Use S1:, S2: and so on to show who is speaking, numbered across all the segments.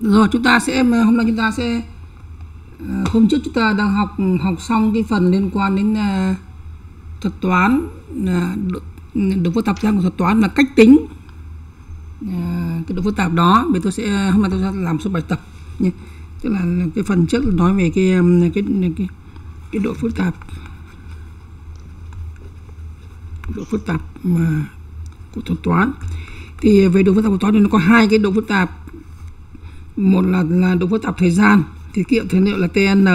S1: rồi chúng ta sẽ hôm nay chúng ta sẽ ờ, hôm trước chúng ta đang học học xong cái phần liên quan đến ờ, thuật toán là độ, phức tạp thời gian của thuật toán là cách tính. Ờ, cái độ phức tạp đó thì tôi sẽ hôm nay tôi sẽ làm số bài tập. Nhé. Tức là cái phần trước nói về cái cái cái, cái độ phức tạp. Độ phức tạp mà của thuật toán. Thì về độ phức tạp của toán thì nó có hai cái độ phức tạp một là là độ phức tạp thời gian thì ký hiệu thời liệu là tn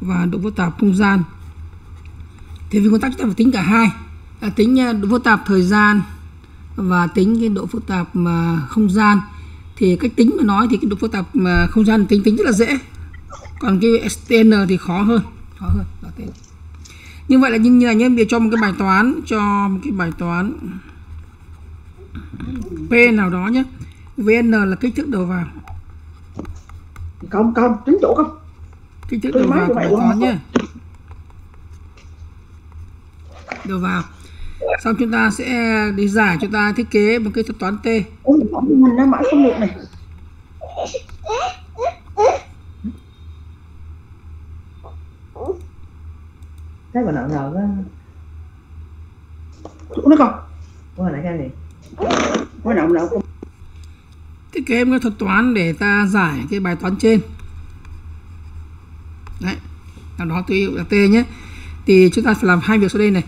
S1: và độ phức tạp không gian. Thì vì nguyên tắc chúng ta phải tính cả hai, là tính à, độ phức tạp thời gian và tính cái độ phức tạp mà không gian. Thì cách tính mà nói thì cái độ phức tạp mà không gian tính tính rất là dễ. Còn cái STN thì khó hơn khó hơn, đó thế. như vậy là như như là nhé cho một cái bài toán, cho một cái bài toán P nào đó nhé VN là kích thước đầu vào
S2: không không tính chỗ không.
S1: Kích thước
S2: Tôi
S1: đầu vào của toán
S2: luôn.
S1: nhé đầu vào. Xong chúng ta sẽ đi giải chúng ta thiết kế một cái thuật toán T.
S2: Ôi, mình nó mãi không được này.
S3: Cái bà nợ ngờ đó
S2: nó không.
S3: Qua lại cái gì?
S2: Quan trọng nào không
S1: thiết kế một cái thuật toán để ta giải cái bài toán trên. Đấy nào đó tùy là t nhé. Thì chúng ta phải làm hai việc sau đây này.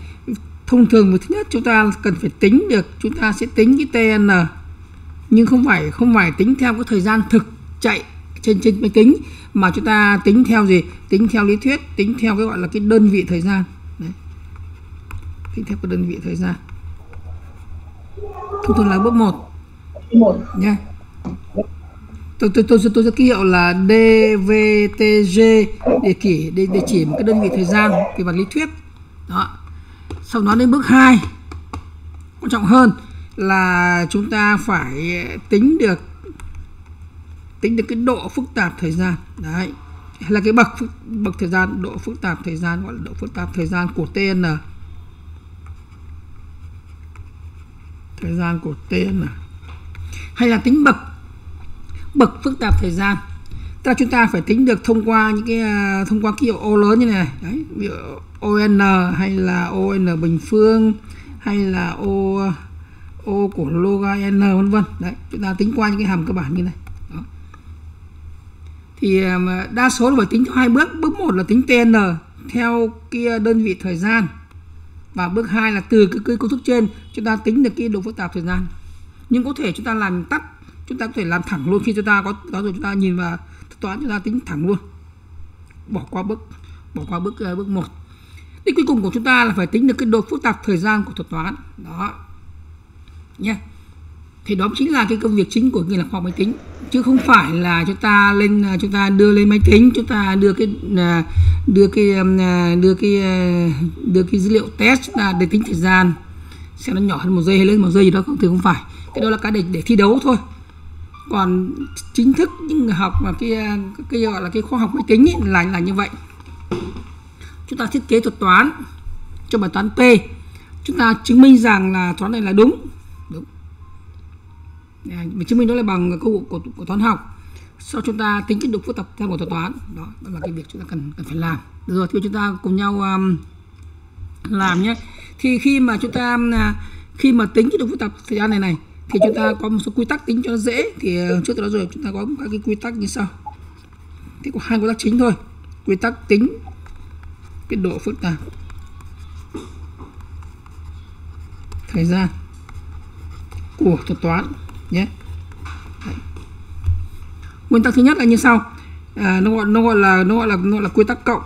S1: Thông thường thứ nhất chúng ta cần phải tính được chúng ta sẽ tính cái tn nhưng không phải không phải tính theo cái thời gian thực chạy trên trên máy tính mà chúng ta tính theo gì? Tính theo lý thuyết tính theo cái gọi là cái đơn vị thời gian. Đấy. Tính theo cái đơn vị thời gian. Thông thường là bước 1
S2: một.
S1: Nhé tôi tôi tôi tôi sẽ ký hiệu là DVTG để chỉ để, để chỉ một cái đơn vị thời gian về mặt lý thuyết. Đó. Sau đó đến bước 2 quan trọng hơn là chúng ta phải tính được tính được cái độ phức tạp thời gian. Đấy. Hay là cái bậc phức, bậc thời gian độ phức tạp thời gian gọi là độ phức tạp thời gian của TN thời gian của TN hay là tính bậc bậc phức tạp thời gian. Tức là chúng ta phải tính được thông qua những cái à, thông qua ký hiệu O lớn như này đấy ví dụ ON hay là ON bình phương hay là O O của loga N vân vân. Đấy chúng ta tính qua những cái hàm cơ bản như này. Đó. thì à, đa số là phải tính theo hai bước. Bước một là tính TN theo kia đơn vị thời gian. Và bước hai là từ cái, cái cấu trúc trên chúng ta tính được cái độ phức tạp thời gian. Nhưng có thể chúng ta làm tắt chúng ta có thể làm thẳng luôn khi chúng ta có đó rồi chúng ta nhìn vào thuật toán chúng ta tính thẳng luôn. Bỏ qua bước bỏ qua bước uh, bước một. Đích cuối cùng của chúng ta là phải tính được cái độ phức tạp thời gian của thuật toán. Đó. Nhé. Thì đó chính là cái công việc chính của người làm khoa học máy tính. Chứ không phải là chúng ta lên ờ, chúng ta đưa lên máy tính chúng ta đưa cái ờ, đưa cái đưa cái đưa cái dữ liệu test chúng ta để tính thời gian. Xem nó nhỏ hơn một giây hay lớn một giây gì đó không? Thì không phải. Cái đó là cái để để thi đấu thôi còn chính thức những người học mà cái cái gọi là cái khoa học máy tính ấy, là là như vậy. Chúng ta thiết kế thuật toán cho bài toán P. Chúng ta chứng minh rằng là toán này là đúng. Đúng. Mình chứng minh đó là bằng câu của, của, của toán học. Sau chúng ta tính chất độ phức tạp theo của thuật toán. Đó, đó là cái việc chúng ta cần cần phải làm. Được rồi thì chúng ta cùng nhau um, làm nhé. Thì khi mà chúng ta um, à, khi mà tính cái độ phức tạp thời gian này này thì chúng ta có một số quy tắc tính cho nó dễ. Thì ờ, trước đó rồi chúng ta có các cái quy tắc như sau. Thì có hai quy tắc chính thôi. Quy tắc tính cái độ phức tạp. Thời gian của thuật toán nhé. Đấy. nguyên tắc thứ nhất là như sau. À, nó gọi nó gọi là nó gọi là nó gọi là quy tắc cộng.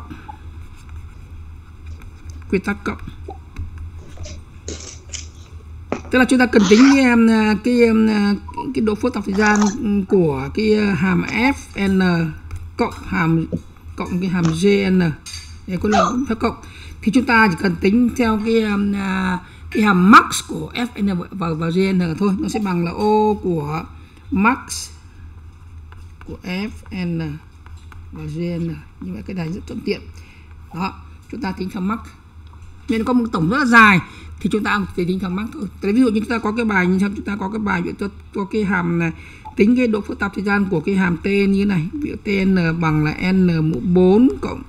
S1: Quy tắc cộng tức là chúng ta cần tính à, cái cái à, cái độ phức tạp thời gian của cái à, hàm fn cộng hàm cộng cái hàm gn để có lượng phép cộng. Thì chúng ta chỉ cần tính theo cái cái hàm max của fn và, và, gn thôi. Nó sẽ bằng là o của max của fn và gn như vậy cái này rất thuận tiện. Đó chúng ta tính theo max. Nên có một tổng rất là dài thì chúng ta chỉ tính thằng mắc thôi. Tại ví dụ như chúng ta có cái bài như sau chúng ta có cái bài ví dụ có cái hàm này tính cái độ phức tạp thời gian của cái hàm t như thế này. Ví dụ tn bằng là n mũ 4 cộng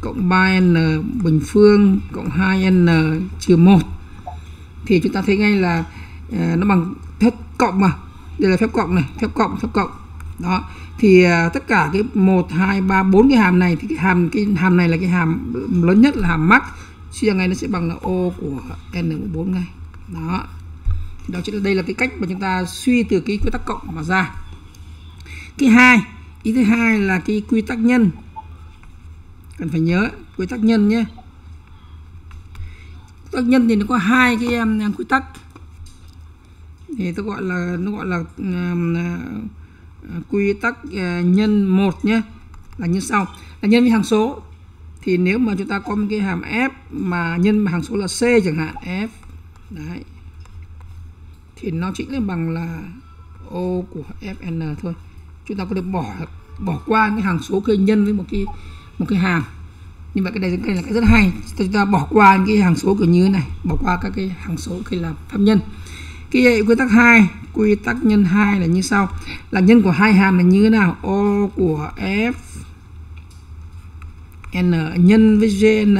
S1: cộng 3n bình phương cộng 2n trừ 1 thì chúng ta thấy ngay là uh, nó bằng phép cộng mà. Đây là phép cộng này phép cộng phép cộng. Đó. Thì uh, tất cả cái 1 2 3 4 cái hàm này thì cái hàm cái hàm này là cái hàm lớn nhất là hàm max suy ra ngay nó sẽ bằng là ô của n14 ngay đó. Đó chính là đây là cái cách mà chúng ta suy từ cái quy tắc cộng mà ra. Cái hai ý thứ hai là cái quy tắc nhân. Cần phải nhớ quy tắc nhân nhé. Quy tắc nhân thì nó có hai cái um, quy tắc. Thì tôi gọi là nó gọi là um, uh, quy tắc uh, nhân một nhé là như sau. Là nhân với hằng số thì nếu mà chúng ta có một cái hàm f mà nhân hằng số là c chẳng hạn, f, đấy, thì nó chính là bằng là ô của fn thôi. Chúng ta có được bỏ bỏ qua cái hằng số khi nhân với một cái một cái hàm. Như vậy cái này cái này là cái rất hay. Chúng ta bỏ qua những cái hàng số kiểu như thế này, bỏ qua các cái hàng số khi là pháp nhân. Cái quy tắc 2 quy tắc nhân 2 là như sau. Là nhân của hai hàm là như thế nào? O của f n nhân với gn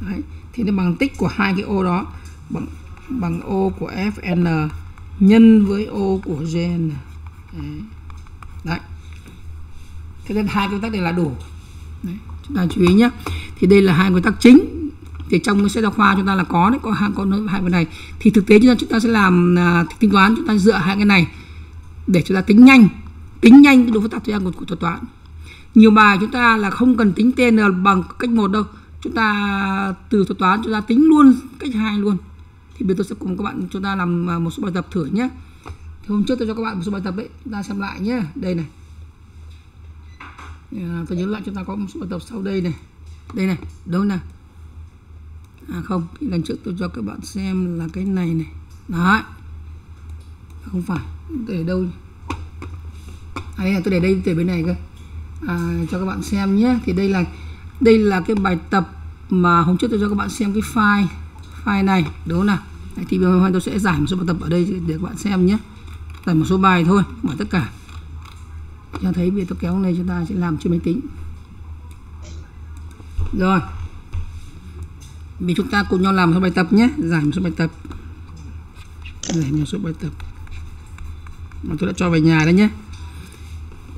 S1: Đấy. thì nó bằng tích của hai cái ô đó bằng bằng ô của fn nhân với ô của gn Đấy. Đấy. thế nên hai quy tắc này là đủ Đấy. chúng ta chú ý nhé thì đây là hai quy tắc chính thì trong cái sách giáo khoa chúng ta là có đấy có hai có hai cái này thì thực tế chúng ta chúng ta sẽ làm uh, tính toán chúng ta dựa hai cái này để chúng ta tính nhanh tính nhanh cái độ phức tạp thời gian của, của thuật toán nhiều bài chúng ta là không cần tính tn bằng cách một đâu. Chúng ta từ thuật toán chúng ta tính luôn cách hai luôn. Thì bây giờ tôi sẽ cùng các bạn chúng ta làm à, một số bài tập thử nhé. Thì hôm trước tôi cho các bạn một số bài tập đấy chúng ta xem lại nhé. Đây này. À, tôi nhớ lại chúng ta có một số bài tập sau đây này. Đây này đâu nè à không lần trước tôi cho các bạn xem là cái này này. Đó không phải để đâu à đây là tôi để đây để bên này cơ à, cho các bạn xem nhé. Thì đây là đây là cái bài tập mà hôm trước tôi cho các bạn xem cái file file này. Đúng không nào? Đấy, thì hôm nay tôi sẽ giải một số bài tập ở đây để các bạn xem nhé. Giải một số bài thôi mà tất cả. Cho thấy bây tôi kéo này chúng ta sẽ làm trên máy tính. Rồi. Vì chúng ta cùng nhau làm một số bài tập nhé. Giải một số bài tập. Giải một số bài tập. Mà tôi đã cho về nhà đấy nhé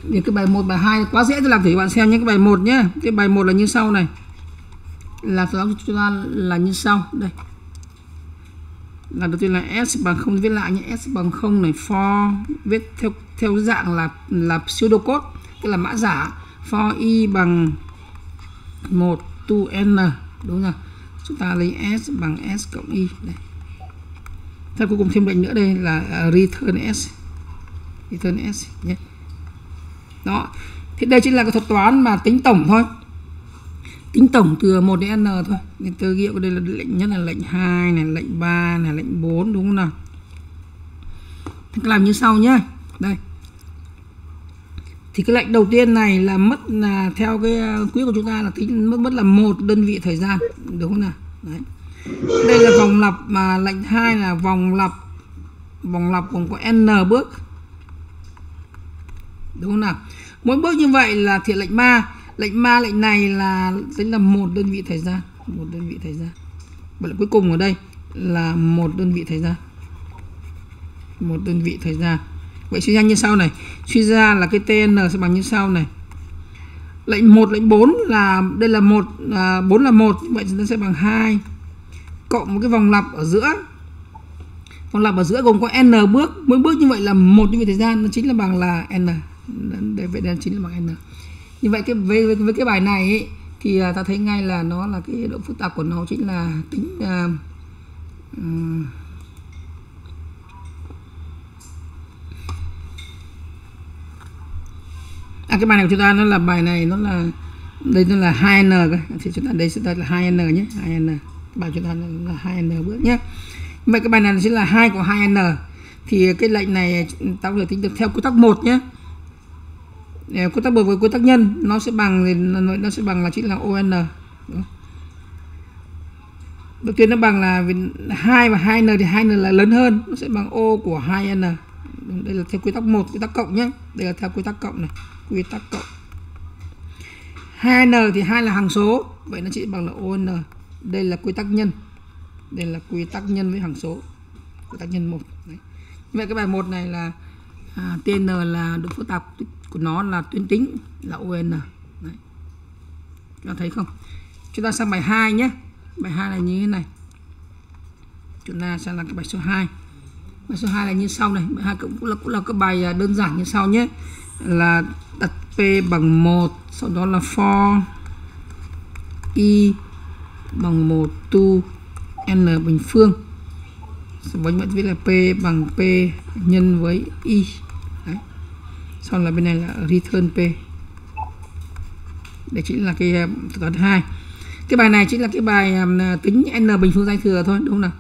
S1: những cái bài 1, bài 2 quá dễ tôi làm thử các bạn xem những cái bài 1 nhé. Cái bài 1 là như sau này. Là chúng ta là như sau đây. Là đầu tiên là s bằng không viết lại nhé. S bằng không này for viết theo theo dạng là là pseudocode tức là mã giả. For y bằng 1 to n đúng không? Chúng ta lấy s bằng s cộng y đây. Theo cuối cùng thêm lệnh nữa đây là à, return s. Return s nhé. yeah đó. Thì đây chính là cái thuật toán mà tính tổng thôi. Tính tổng từ 1 đến n thôi. Thì từ ghi đây là lệnh nhất là lệnh 2 này lệnh 3 này lệnh 4 đúng không nào? Thì làm như sau nhé đây. Thì cái lệnh đầu tiên này là mất là theo cái ờ, uh, quý của chúng ta là tính mất mất là một đơn vị thời gian đúng không nào? Đấy. Đây là vòng lặp mà lệnh 2 là vòng lặp vòng lặp gồm có n bước đúng không nào? Mỗi bước như vậy là thiện lệnh ma. Lệnh ma lệnh này là tính là một đơn vị thời gian. Một đơn vị thời gian. Và lệnh cuối cùng ở đây là một đơn vị thời gian. Một đơn vị thời gian. Vậy suy ra như sau này. Suy ra là cái tn sẽ bằng như sau này. Lệnh 1 lệnh 4 là đây là một à, 4 là một. Vậy nó sẽ bằng 2 cộng một cái vòng lặp ở giữa. Vòng lặp ở giữa gồm có n bước. Mỗi bước như vậy là một đơn vị thời gian. Nó chính là bằng là n đây vậy đen chính là bằng n. Như vậy cái với, với cái bài này ấy, thì à, ta thấy ngay là nó là cái độ phức tạp của nó chính là tính uh, uh, à cái bài này của chúng ta nó là bài này nó là đây nó là 2n thì chúng ta đây chúng ta là 2n nhé 2n bài chúng ta là 2n bước nhé. Vậy cái bài này chính là 2 của 2n thì cái lệnh này ta có thể tính được theo quy tắc 1 nhé quy tắc bậc với quy tắc nhân nó sẽ bằng thì nó sẽ bằng là chính là on đầu tiên nó bằng là 2 và 2n thì 2n là lớn hơn nó sẽ bằng ô của 2n đây là theo quy tắc 1 quy tắc cộng nhé. Đây là theo quy tắc cộng này quy tắc cộng. 2n thì 2 là hằng số vậy nó chỉ bằng là on đây là quy tắc nhân. Đây là quy tắc nhân với hằng số. Quy tắc nhân 1 Đấy. vậy cái bài 1 này là à, tn là độ phức tạp của nó là tuyến tính, là UN. Đấy. chúng ta thấy không? Chúng ta sang bài 2 nhé. Bài 2 là như thế này. Chúng ta sẽ là cái bài số 2 bài số 2 là như sau này. Bài 2 cũng là cũng là cái bài à, đơn giản như sau nhé. Là đặt p bằng 1 sau đó là for y bằng 1 to n bình phương. Sau đó viết là p bằng p nhân với y sau là bên này là return p. Đây chính là cái thuật toán hai. Cái bài này chính là cái bài ờ, tính n bình phương danh thừa thôi, đúng không nào?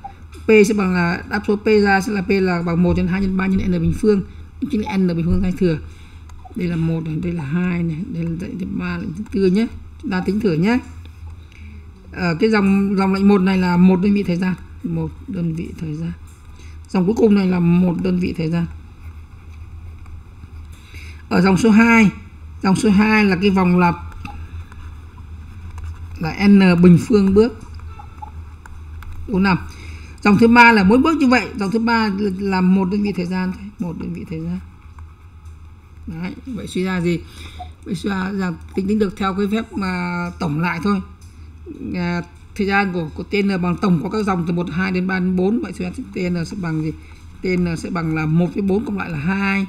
S1: P sẽ bằng là, đáp số p ra sẽ là p là bằng 1 nhân 2 nhân 3 nhân n bình phương. Chính là n bình phương danh thừa. Đây là một này, đây là hai này, đây là thứ ba là thứ tư nhé chúng ta tính thử nhé ở ờ, cái dòng dòng lệnh một này là một đơn vị thời gian. Một đơn vị thời gian. Dòng cuối cùng này là một đơn vị thời gian ở dòng số 2 dòng số 2 là cái vòng lặp là n bình phương bước. Đúng không dòng thứ ba là mỗi bước như vậy. Dòng thứ ba là một đơn vị thời gian thôi. Một đơn vị thời gian. Đấy, vậy suy ra gì? Vậy suy ra là tính tính được theo cái phép mà tổng lại thôi. À, thời gian của của tn bằng tổng của các dòng từ 1 2 đến 3 đến 4 vậy suy ra tn sẽ bằng gì? Tn sẽ bằng là 1 với 4 cộng lại là 2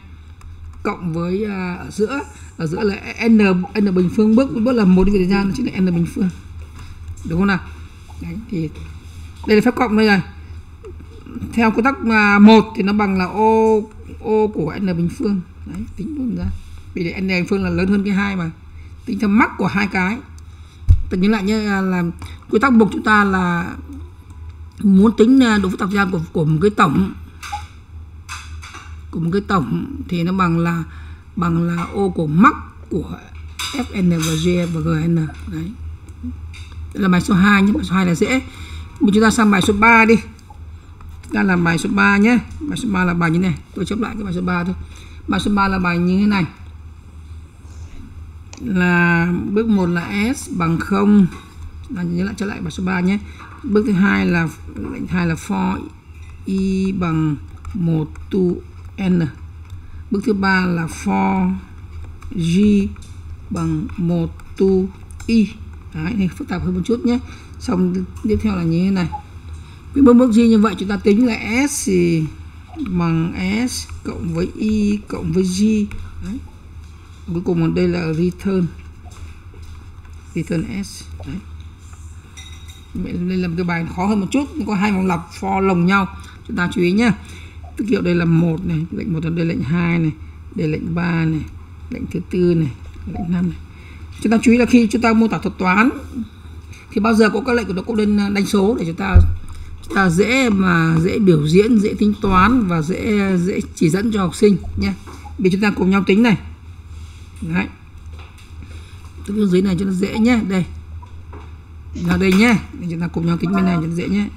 S1: cộng với à, ở giữa ở giữa là n n bình phương. Bước bước là một đơn vị thời gian chính là n bình phương. Đúng không nào? Đấy, thì đây là phép cộng đây này. Theo quy tắc mà một thì nó bằng là ô ô của n bình phương. Đấy tính luôn ra. Vì n bình phương là lớn hơn cái hai mà. Tính theo mắc của hai cái. Tự nhiên lại nhé à, là quy tắc buộc chúng ta là muốn tính à, độ phức tạp gian của của một cái tổng của một cái tổng thì nó bằng là bằng là ô của mắc của fn và g và gn đấy. Đây là bài số 2 nhé, bài số 2 là dễ. Bây chúng ta sang bài số 3 đi. Ta làm bài số 3 nhé. Bài số 3 là bài như này. Tôi chép lại cái bài số 3 thôi. Bài số 3 là bài như thế này. Là bước 1 là s bằng 0 là nhớ lại trở lại bài số 3 nhé. Bước thứ hai là, lệnh hai là for y bằng 1 to n. Bước thứ ba là for g bằng 1 to y Đấy, này phức tạp hơn một chút nhé. Xong tiếp theo là như thế này. Với bước bước g như vậy chúng ta tính là s thì bằng s cộng với y cộng với g. Đấy. cuối cùng ở đây là return. Return s. Đấy. đây là một cái bài khó hơn một chút có hai vòng lặp for lồng nhau. Chúng ta chú ý nhé tức hiệu đây là một này, lệnh một, đây lệnh hai này, đây lệnh 3 này, lệnh thứ tư này, lệnh 5 này. Chúng ta chú ý là khi chúng ta mô tả thuật toán, thì bao giờ có các lệnh của nó cũng nên à, đánh số để chúng ta chúng ta dễ mà dễ biểu diễn, dễ tính toán và dễ dễ chỉ dẫn cho học sinh nhé. Vì chúng ta cùng nhau tính này. Đấy. Tức dưới này cho nó dễ nhé. Đây. Là đây nhé. Để chúng ta cùng nhau tính bên này cho nó dễ nhé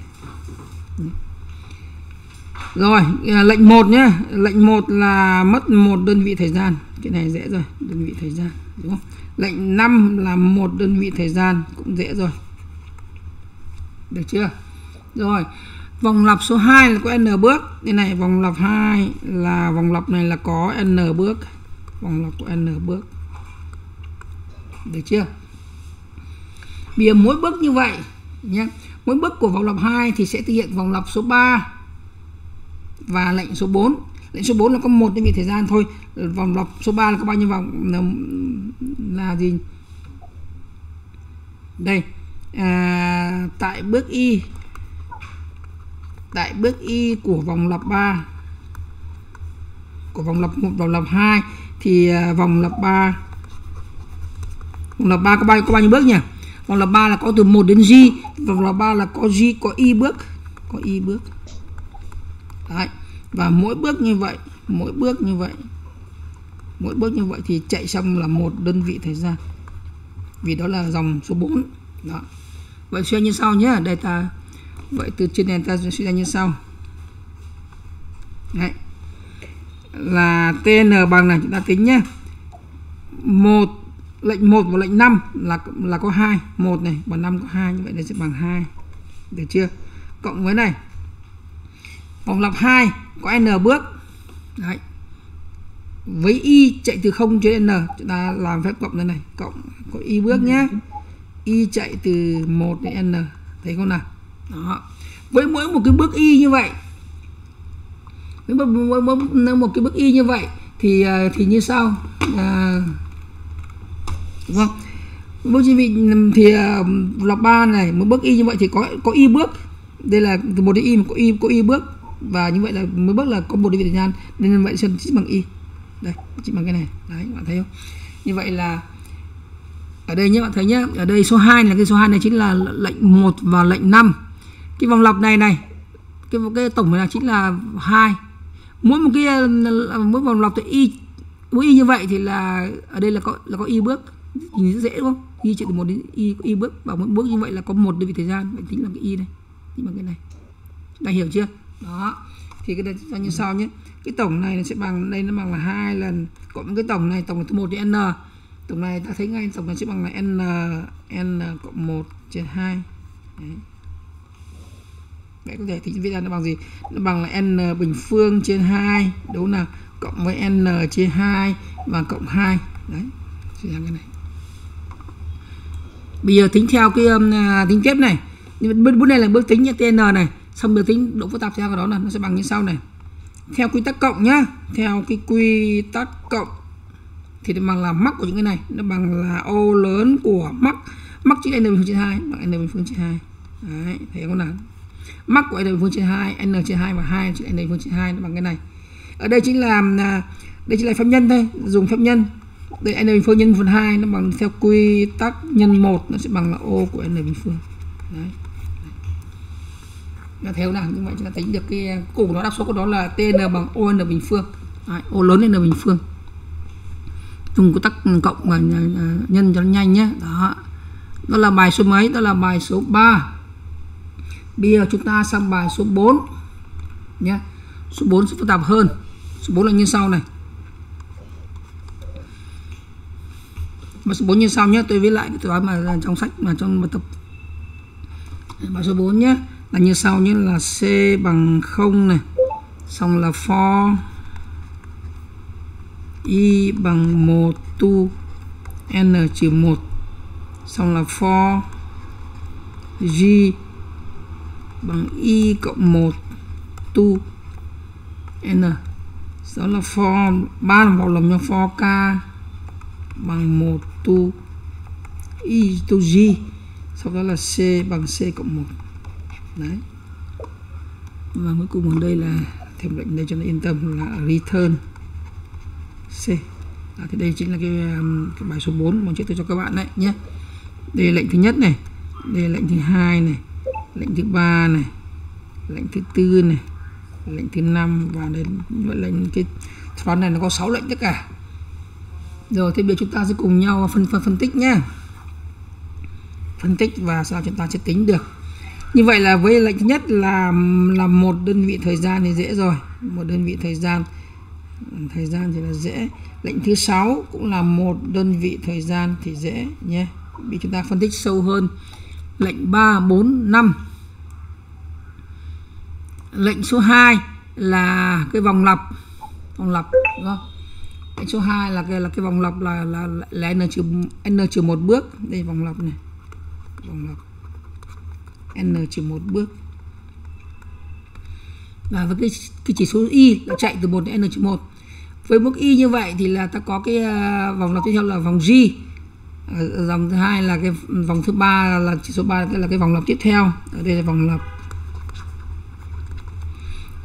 S1: rồi à, lệnh 1 nhé lệnh 1 là mất một đơn vị thời gian. Cái này dễ rồi, đơn vị thời gian, đúng không? Lệnh 5 là một đơn vị thời gian cũng dễ rồi. Được chưa? Rồi, vòng lặp số 2 là có n bước. Đây này vòng lặp 2 là, vòng lặp này là có n bước. Vòng lặp của n bước. Được chưa? Bây giờ mỗi bước như vậy nhé mỗi bước của vòng lặp 2 thì sẽ thực hiện vòng lặp số 3 và lệnh số 4 lệnh số 4 là có một đơn vị thời gian thôi. Vòng lọc số 3 là có bao nhiêu vòng? Là, là gì? Đây. À, tại bước y tại bước y của vòng lặp 3 của vòng lặp 1 vòng lặp 2 thì à, vòng lặp 3 vòng lặp 3 có bao có bao nhiêu bước nhỉ? Vòng lặp 3 là có từ 1 đến g vòng lặp 3 là có g có y bước có y bước. Đấy. và mỗi bước như vậy, mỗi bước như vậy, mỗi bước như vậy thì chạy xong là một đơn vị thời gian. Vì đó là dòng số 4 đó. Vậy suy ra như sau nhé đây ta vậy từ trên này ta suy ra như sau. Đấy. là tn bằng này chúng ta tính nhé. Một lệnh 1 và lệnh 5 là là có hai. Một này và 5 có hai, như vậy là sẽ bằng 2 được chưa? Cộng với này vòng lặp 2 có n bước. Đấy. Với y chạy từ 0 đến n chúng ta làm phép cộng đây này cộng có y bước nhé y chạy từ 1 đến n thấy không nào? Đó. Với mỗi một cái bước y như vậy với một, mỗi, mỗi một cái bước y như vậy thì à, thì như sau à, đúng không? Bước chỉ vị thì à, lọc ba này một bước y như vậy thì có có y bước. Đây là từ một đến y mà có y có y bước và như vậy là mới bước là có một đơn vị thời gian. Nên vậy sẽ chỉ bằng y. Đây, chỉ bằng cái này. Đấy bạn thấy không? Như vậy là ở đây nhé bạn thấy nhé. Ở đây số 2 là cái số 2 này chính là lệnh 1 và lệnh 5 cái vòng lọc này này, cái cái tổng này là chính là hai. Mỗi một cái, mỗi vòng lọc thì y, mỗi y như vậy thì là ở đây là có là có y bước. Nhìn rất dễ, đúng không? Y chạy từ một đến y y bước. Và mỗi bước như vậy là có một đơn vị thời gian. Vậy tính là cái y này. Tính bằng cái này. Đã hiểu chưa? Đó thì cái đây ra như sau nhé cái tổng này nó sẽ bằng đây nó bằng là hai lần cộng cái tổng này tổng là từ một đến n tổng này ta thấy ngay tổng này sẽ bằng là n n cộng 1 trên 2 Đấy. Vậy có thể thì viết ra nó bằng gì? Nó bằng là n bình phương trên 2 đúng nào? Cộng với n trên 2 và cộng 2. Đấy. Suy ra cái này. Bây giờ tính theo cái um, à, tính tiếp này. Nhưng bước, bước này là bước tính như TN này. Xong biểu tính độ phức tạp theo cái đó là nó sẽ bằng như sau này. Theo quy tắc cộng nhá. Theo cái quy tắc cộng thì nó bằng là mắc của những cái này. Nó bằng là ô lớn của mắc. Mắc chữ n bình phương trên 2 bằng n bình phương trên 2 đấy, thấy không nào? Mắc của n bình phương trên 2 n trên 2 và 2 chữ n bình phương trên 2 nó bằng cái này. Ở đây chính là à, đây chính là phép nhân thôi, dùng phép nhân. Đây n bình phương nhân phần 2 nó bằng theo quy tắc nhân 1 nó sẽ bằng là ô của n bình phương. Đấy nó theo nào như vậy chúng ta tính được cái cùng nó đáp số của nó là tn bằng on bình phương. Đấy, o lớn lên n bình phương. Dùng cái tắc cộng và à, à, nhân cho nó nhanh nhé. Đó. Đó là bài số mấy? Đó là bài số 3 bây giờ chúng ta sang bài số 4 nhé. Số 4 sẽ phức tạp hơn. Số 4 là như sau này. Bài số 4 như sau nhé. Tôi viết lại cái toán mà à, trong sách mà trong bài tập. Bài số 4 nhé là như sau nhé, là c bằng 0 này. Xong là for. Y bằng 1 tu, n trừ 1 xong là for. G bằng y cộng 1 tu, n. Đó là for, ba là vòng lồng cho for k bằng 1 tu y tu g. Sau đó là c bằng c cộng 1 đấy. Và cuối cùng ở đây là thêm lệnh đây cho nó yên tâm là return C. À, thì đây chính là cái, um, cái bài số 4 mà trước tôi cho các bạn đấy nhé. Đây là lệnh thứ nhất này đây là lệnh thứ hai này lệnh thứ ba này lệnh thứ tư này lệnh thứ năm và đến vậy lệnh cái toán này nó có 6 lệnh tất cả. Rồi thì bây giờ chúng ta sẽ cùng nhau phân phân phân tích nhé. Phân tích và sao chúng ta sẽ tính được như vậy là với lệnh thứ nhất là là một đơn vị thời gian thì dễ rồi. Một đơn vị thời gian thời gian thì là dễ. Lệnh thứ sáu cũng là một đơn vị thời gian thì dễ nhé. Bị chúng ta phân tích sâu hơn. Lệnh 3 4 5 lệnh số 2 là cái vòng lặp. Vòng lặp, đúng không? Lệnh số 2 là cái là cái vòng lặp là là là n trừ n trừ một bước. Đây, vòng lặp này. Vòng lặp n trừ một bước. Và với cái, cái chỉ số y là chạy từ 1 đến n trừ 1 với mức y như vậy thì là ta có cái uh, vòng lặp tiếp theo là vòng g. Ờ, Ở dòng thứ hai là cái vòng thứ ba là chỉ số 3 là cái vòng lặp tiếp theo. Ở đây là vòng lặp.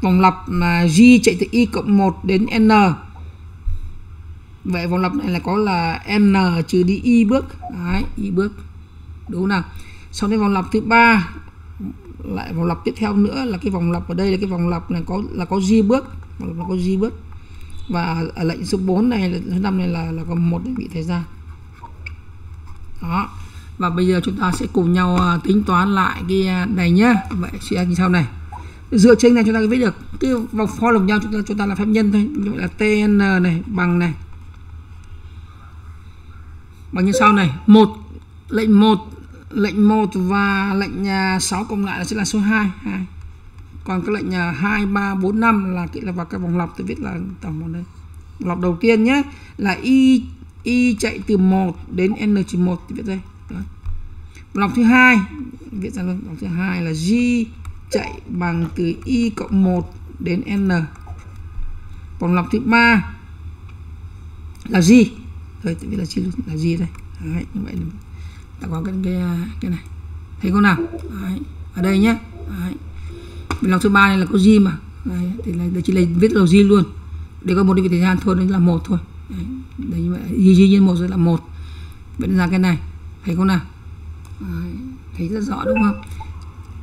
S1: Vòng lặp mà g chạy từ y cộng 1 đến n. Vậy vòng lặp này là có là n trừ đi y bước. Đấy y bước. Đúng nào? Sau đây vòng lặp thứ ba, lại vòng lặp tiếp theo nữa là cái vòng lặp ở đây là cái vòng lặp này có, là có di bước. Nó có di bước. Và ở lệnh số 4 này thứ năm này là là có một đơn vị thời gian đó. Và bây giờ chúng ta sẽ cùng nhau à, tính toán lại cái à, này nhá. Vậy sẽ như sau này. Dựa trên này chúng ta viết được cái vòng for lồng nhau, chúng ta chúng ta là phép nhân thôi. Như vậy là tn này, bằng này. Bằng như sau này. Một, lệnh một lệnh 1 và lệnh à, 6 cộng lại là sẽ là số 2 2 à. còn cái lệnh 2 3 4 5 là cái là vào cái vòng lọc tôi viết là tổng vào đây. Lọc đầu tiên nhé là y y chạy từ 1 đến n trừ 1 thì viết đây. Đó. lọc thứ hai viết ra luôn lọc thứ hai là g chạy bằng từ y cộng 1 đến n. Vòng lọc thứ ba là g. Thôi tôi viết là g luôn là g đây. Đấy, như vậy ta có cái cái cái này. Thấy không nào? Đấy. ở đây nhé Đấy. Bên lọc thứ ba này là có g mà. Đấy. thì là đây chỉ là viết đầu g luôn. Để có một đơn vị thời gian thôi đấy là một thôi. Đấy, đấy như vậy. Y nhân một rồi là một. Vậy ra cái này. Thấy không nào? Đấy, thấy rất rõ đúng không?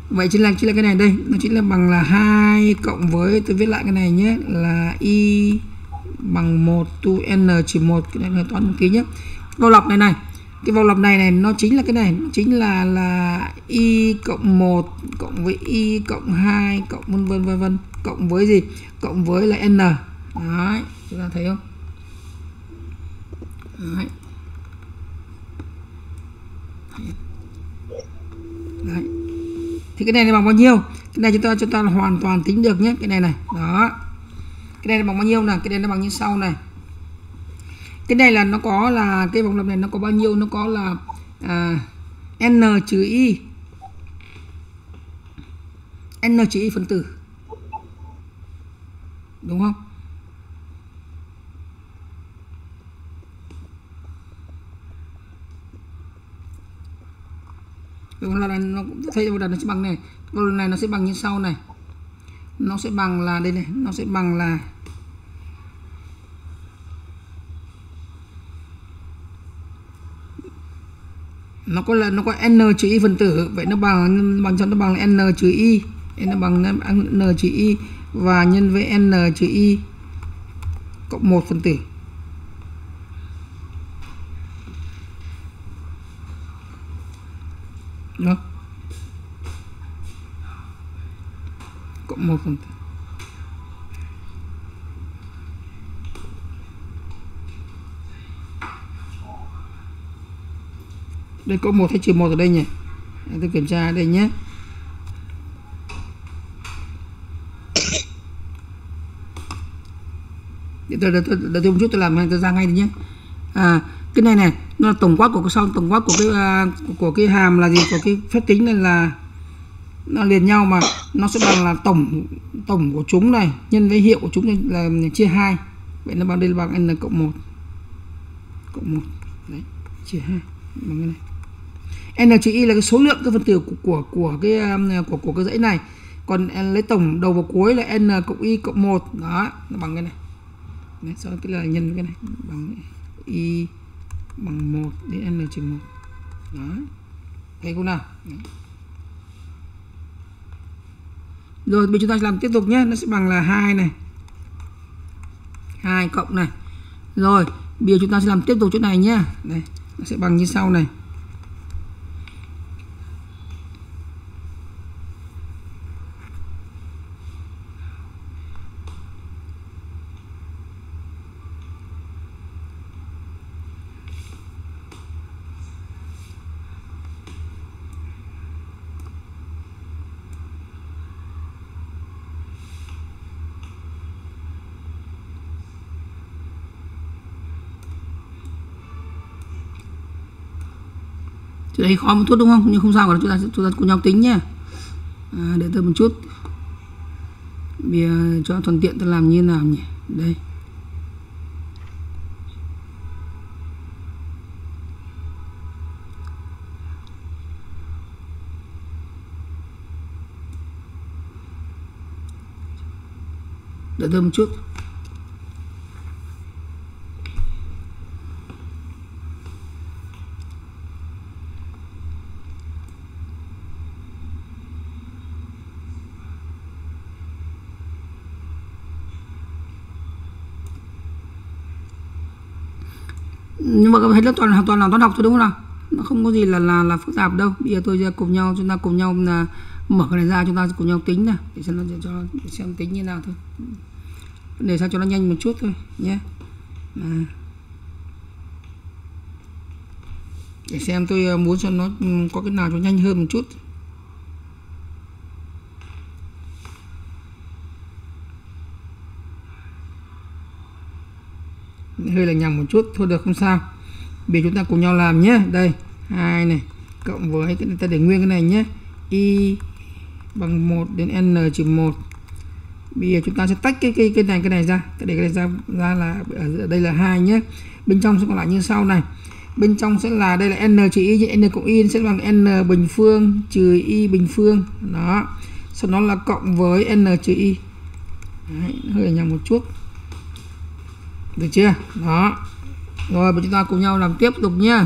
S1: Vậy chính là chính là cái này đây. Nó chính là bằng là hai cộng với tôi viết lại cái này nhé là y bằng 1 tu n trừ 1 cái này là toán một tí nhé. Câu lọc này này cái vòng lặp này này, nó chính là cái này, nó chính là là y cộng 1 cộng với y cộng 2 cộng vân vân vân vân, cộng với gì? Cộng với là n. Đấy, chúng ta thấy không? Đấy. đấy. Thì cái này là bằng bao nhiêu? Cái này chúng ta chúng ta hoàn toàn tính được nhé, cái này này. Đó. Cái này là bằng bao nhiêu nè cái này nó bằng như sau này cái này là nó có là cái vòng lặp này nó có bao nhiêu? Nó có là à, n trừ y n trừ y phân tử. Đúng không? Vòng lặp này nó thấy vòng lặp nó sẽ bằng này. Vòng lặp này nó sẽ bằng như sau này. Nó sẽ bằng là đây này. Nó sẽ bằng là nó có là nó có n trừ y phần tử. Vậy nó bằng bằng cho nó bằng n trừ y nó bằng n trừ y và nhân với n trừ y cộng một phần tử. Đó cộng một phần tử. Đây có một hay trừ một ở đây nhỉ? À, tôi kiểm tra đây nhé. Để tôi, tôi, để tôi một chút tôi làm tôi ra ngay đi nhé. À, cái này này nó là tổng quát của cái sau tổng quát của cái uh, của, của cái hàm là gì? Của cái phép tính này là nó liền nhau mà nó sẽ bằng là tổng tổng của chúng này nhân với hiệu của chúng này là chia hai. Vậy nó bằng đây là bằng n cộng một. Cộng một. Đấy chia hai bằng cái này n trừ y là cái số lượng cái phân tử của của, của cái um, của của cái dãy này. Còn uh, lấy tổng đầu và cuối là n cộng y cộng 1 đó nó bằng cái này. Đấy, sau cái là nhân cái này. Bằng y bằng 1 đến n trừ 1 đó. Thấy không nào? Đấy. rồi bây giờ chúng ta làm tiếp tục nhé. Nó sẽ bằng là hai này. Hai cộng này. Rồi bây giờ chúng ta sẽ làm tiếp tục chỗ này nhé. Đây nó sẽ bằng như sau này. Chỗ đấy khó một chút đúng không? Nhưng không sao cả chúng ta chúng ta cùng nhau tính nhé À, để tôi một chút. Bây giờ cho thuận tiện tôi làm như nào nhỉ? Đây. để tôi một chút. Hết lớp toàn, hoàn toàn là toán học thôi, đúng không nào? Nó không có gì là là là phức tạp đâu. Bây giờ tôi cùng nhau, chúng ta cùng nhau là mở cái này ra, chúng ta cùng nhau tính này để xem nó cho, để xem tính như nào thôi. Để sao cho nó nhanh một chút thôi, nhé. À. để xem tôi ờ, muốn cho nó ừ, có cái nào cho nhanh hơn một chút. Hơi là nhầm một chút, thôi được, không sao vì chúng ta cùng nhau làm nhé. Đây hai này cộng với cái ta để nguyên cái này nhé. Y bằng 1 đến n trừ 1 bây giờ chúng ta sẽ tách cái cái cái này cái này ra. Để cái này ra ra là ở đây là hai nhé. Bên trong sẽ còn lại như sau này. Bên trong sẽ là đây là n trừ y n cộng y sẽ bằng n bình phương trừ y bình phương. Đó. Sau đó là cộng với n trừ y Đấy, hơi nhầm một chút. Được chưa? Đó rồi chúng ta cùng nhau làm tiếp tục nhá.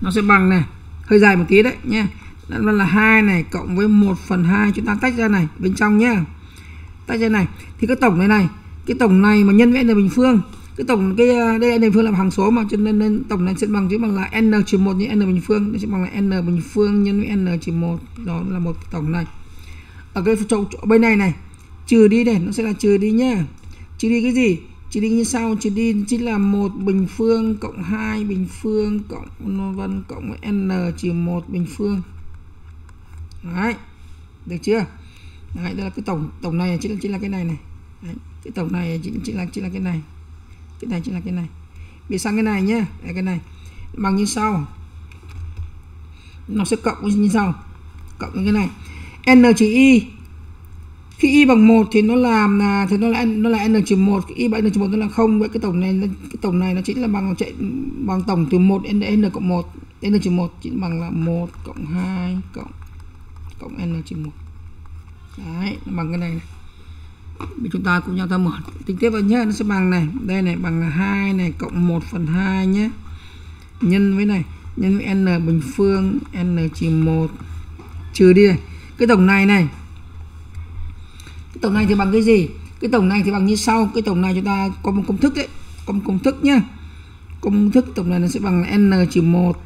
S1: Nó sẽ bằng này. Hơi dài một tí đấy nhé nó là hai này cộng với 1 phần 2 chúng ta tách ra này bên trong nhé, tách ra này. Thì cái tổng này này cái tổng này mà nhân với n bình phương cái tổng cái đây n bình phương là hằng số mà cho nên, nên tổng này sẽ bằng chữ bằng là n trừ một như n bình phương nó sẽ bằng là n bình phương nhân với n trừ một. Đó là một tổng này. Ở cái chỗ, chỗ bên này này trừ đi này nó sẽ là trừ đi nhá. Trừ đi cái gì? Chỉ đi như sau chỉ đi chính là một bình phương cộng 2 bình phương cộng vân cộng với n trừ một bình phương. Đấy được chưa? Đấy đây là cái tổng tổng này chính là chính là cái này này. Đấy. cái tổng này chính, chính là chính là cái này. Cái này chính là cái này. Bị sang cái này nhé đấy, cái này. Bằng như sau. Nó sẽ cộng như sau. Cộng với cái này. N trừ y khi y bằng 1 thì nó làm là thì nó là nó là n trừ 1 y bằng n trừ 1 nó là không. Vậy cái tổng này cái tổng này nó chính là bằng chạy bằng tổng từ 1 n n cộng 1 n trừ 1 chính bằng là 1 cộng 2 cộng cộng n trừ 1 đấy nó bằng cái này, này. Bây chúng ta cùng nhau ta mở tính tiếp vào nhé nó sẽ bằng này đây này bằng là 2 này cộng 1 phần 2 nhé nhân với này nhân với n bình phương n trừ 1 trừ đi này. Cái tổng này này tổng này thì bằng cái gì cái tổng này thì bằng như sau cái tổng này chúng ta có một công thức đấy có một công thức nhá công thức tổng này nó sẽ bằng n trừ 1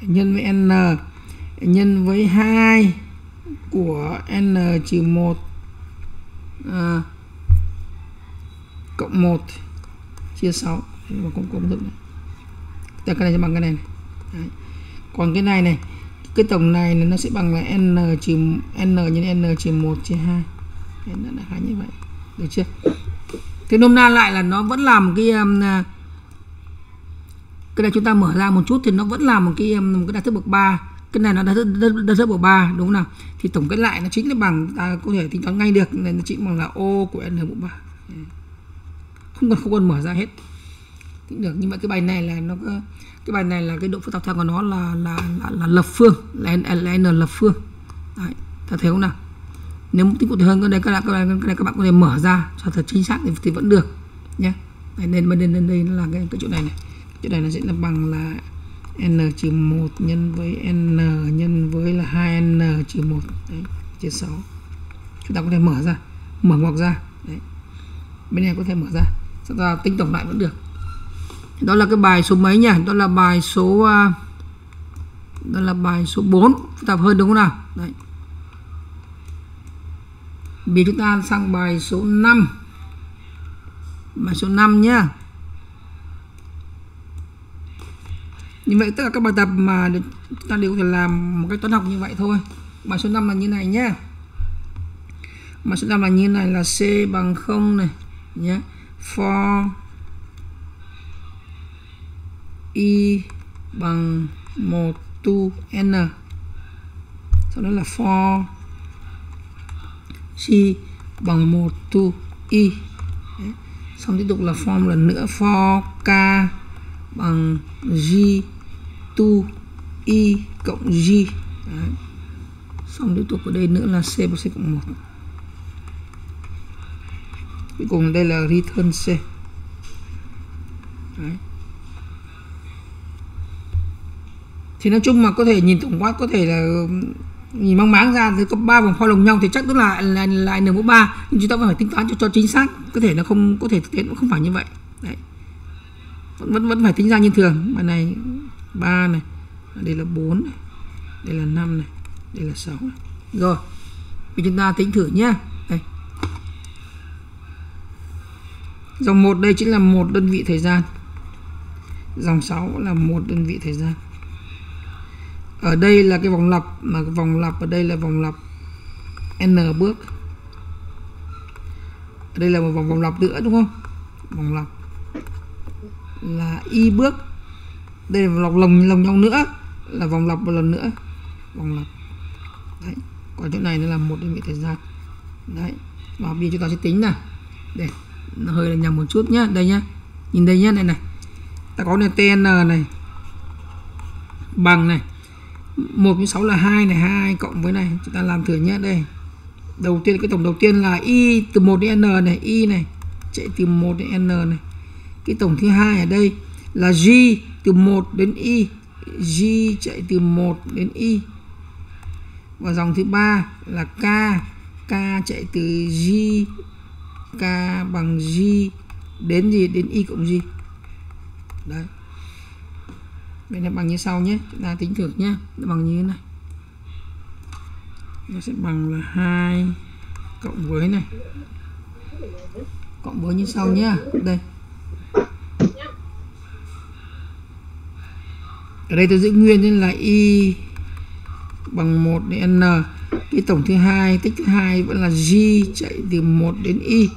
S1: nhân với n nhân với 2 của n trừ 1 à, cộng 1 chia 6 và công công thức này. Tất cái này sẽ bằng cái này, này. Đấy. còn cái này này cái tổng này nó sẽ bằng là n trừ n nhân n trừ 1 chia 2 Đấy, nó là như vậy. Được chưa? Thế nôm na lại là nó vẫn làm cái um, à, cái này chúng ta mở ra một chút thì nó vẫn là một cái um, một cái đa thức bậc 3 cái này nó đa thức, đa thức bậc 3 đúng không nào? Thì tổng kết lại nó chính là bằng ta có thể tính toán ngay được nên nó chính bằng là ô của n mũ 3 không cần không cần mở ra hết. Tính được nhưng mà cái bài này là nó có cái bài này là cái độ phức tạp theo của nó là là là, là lập phương là n, là n lập phương. Đấy, ta thấy không nào? Nếu tính cụ thể hơn cái này các bạn, cái này các bạn có thể mở ra cho thật chính xác thì, thì vẫn được nhé Đấy, nên bên đây, đây là cái, cái chỗ này này. Chỗ này nó sẽ là bằng là n trừ 1 nhân với n nhân với là 2n trừ 1 đấy, chia 6 chúng ta có thể mở ra mở ngoặc ra. Đấy. bên này có thể mở ra. Chúng ta tính tổng lại vẫn được đó là cái bài số mấy nhỉ? Đó là bài số à, đó là bài số 4 phức tạp hơn đúng không nào? Đấy. Vì chúng ta sang bài số 5 bài số 5 nhá. Như vậy tất cả các bài tập mà chúng ta đều có thể làm một cách toán học như vậy thôi. Bài số 5 là như này nhé bài số 5 là như này là c bằng 0 này nhé for y bằng 1 tu n. Sau đó là for. Chi bằng 1 tu y Đấy. xong tiếp tục là form lần nữa. For, k bằng g, tu y cộng g. Đấy. xong tiếp tục ở đây nữa là c bằng c cộng 1 cuối cùng đây là return c. Đấy. Thì nói chung mà có thể nhìn tổng quát có thể là nhìn mang máng ra thì có ba vòng pha lồng nhau thì chắc tức là là lại n mũ ba. Nhưng chúng ta vẫn phải tính toán cho, cho chính xác. Có thể là không có thể thực tế cũng không phải như vậy. Đấy. Vẫn vẫn vẫn phải tính ra như thường. Bài này 3 này đây là 4 này đây là 5 này đây là 6 này. rồi thì chúng ta tính thử nhé đây. Dòng 1 đây chính là một đơn vị thời gian. Dòng 6 là một đơn vị thời gian ở đây là cái vòng lặp, mà cái vòng lặp ở đây là vòng lặp n bước. Ở đây là một vòng vòng lặp nữa, đúng không? Vòng lặp là y bước. Đây là vòng lồng lồng nhau nữa, là vòng lặp một lần nữa. Vòng lặp. Đấy, còn chỗ này nó là một đơn vị thời gian. Đấy, và bây giờ chúng ta sẽ tính nào. Để nó hơi là nhầm một chút nhá. Đây nhá, nhìn đây nhá, này này. Ta có này tn này, bằng này. 1 với 6 là 2 này 2 cộng với này, chúng ta làm thử nhé đây. Đầu tiên, cái tổng đầu tiên là y từ 1 đến n này y này, chạy từ 1 đến n này. Cái tổng thứ hai ở đây là g từ 1 đến y g chạy từ 1 đến y và dòng thứ ba là k k chạy từ g, k bằng g đến gì? Đến y cộng g. Đấy vậy là bằng như sau nhé, chúng ta tính thử nhé nó bằng như thế này. Nó sẽ bằng là 2 cộng với này. Cộng với như sau nhé đây. Ở đây tôi giữ nguyên nên là y bằng 1 đến n. Cái tổng thứ hai, tích thứ hai vẫn là g chạy từ 1 đến y.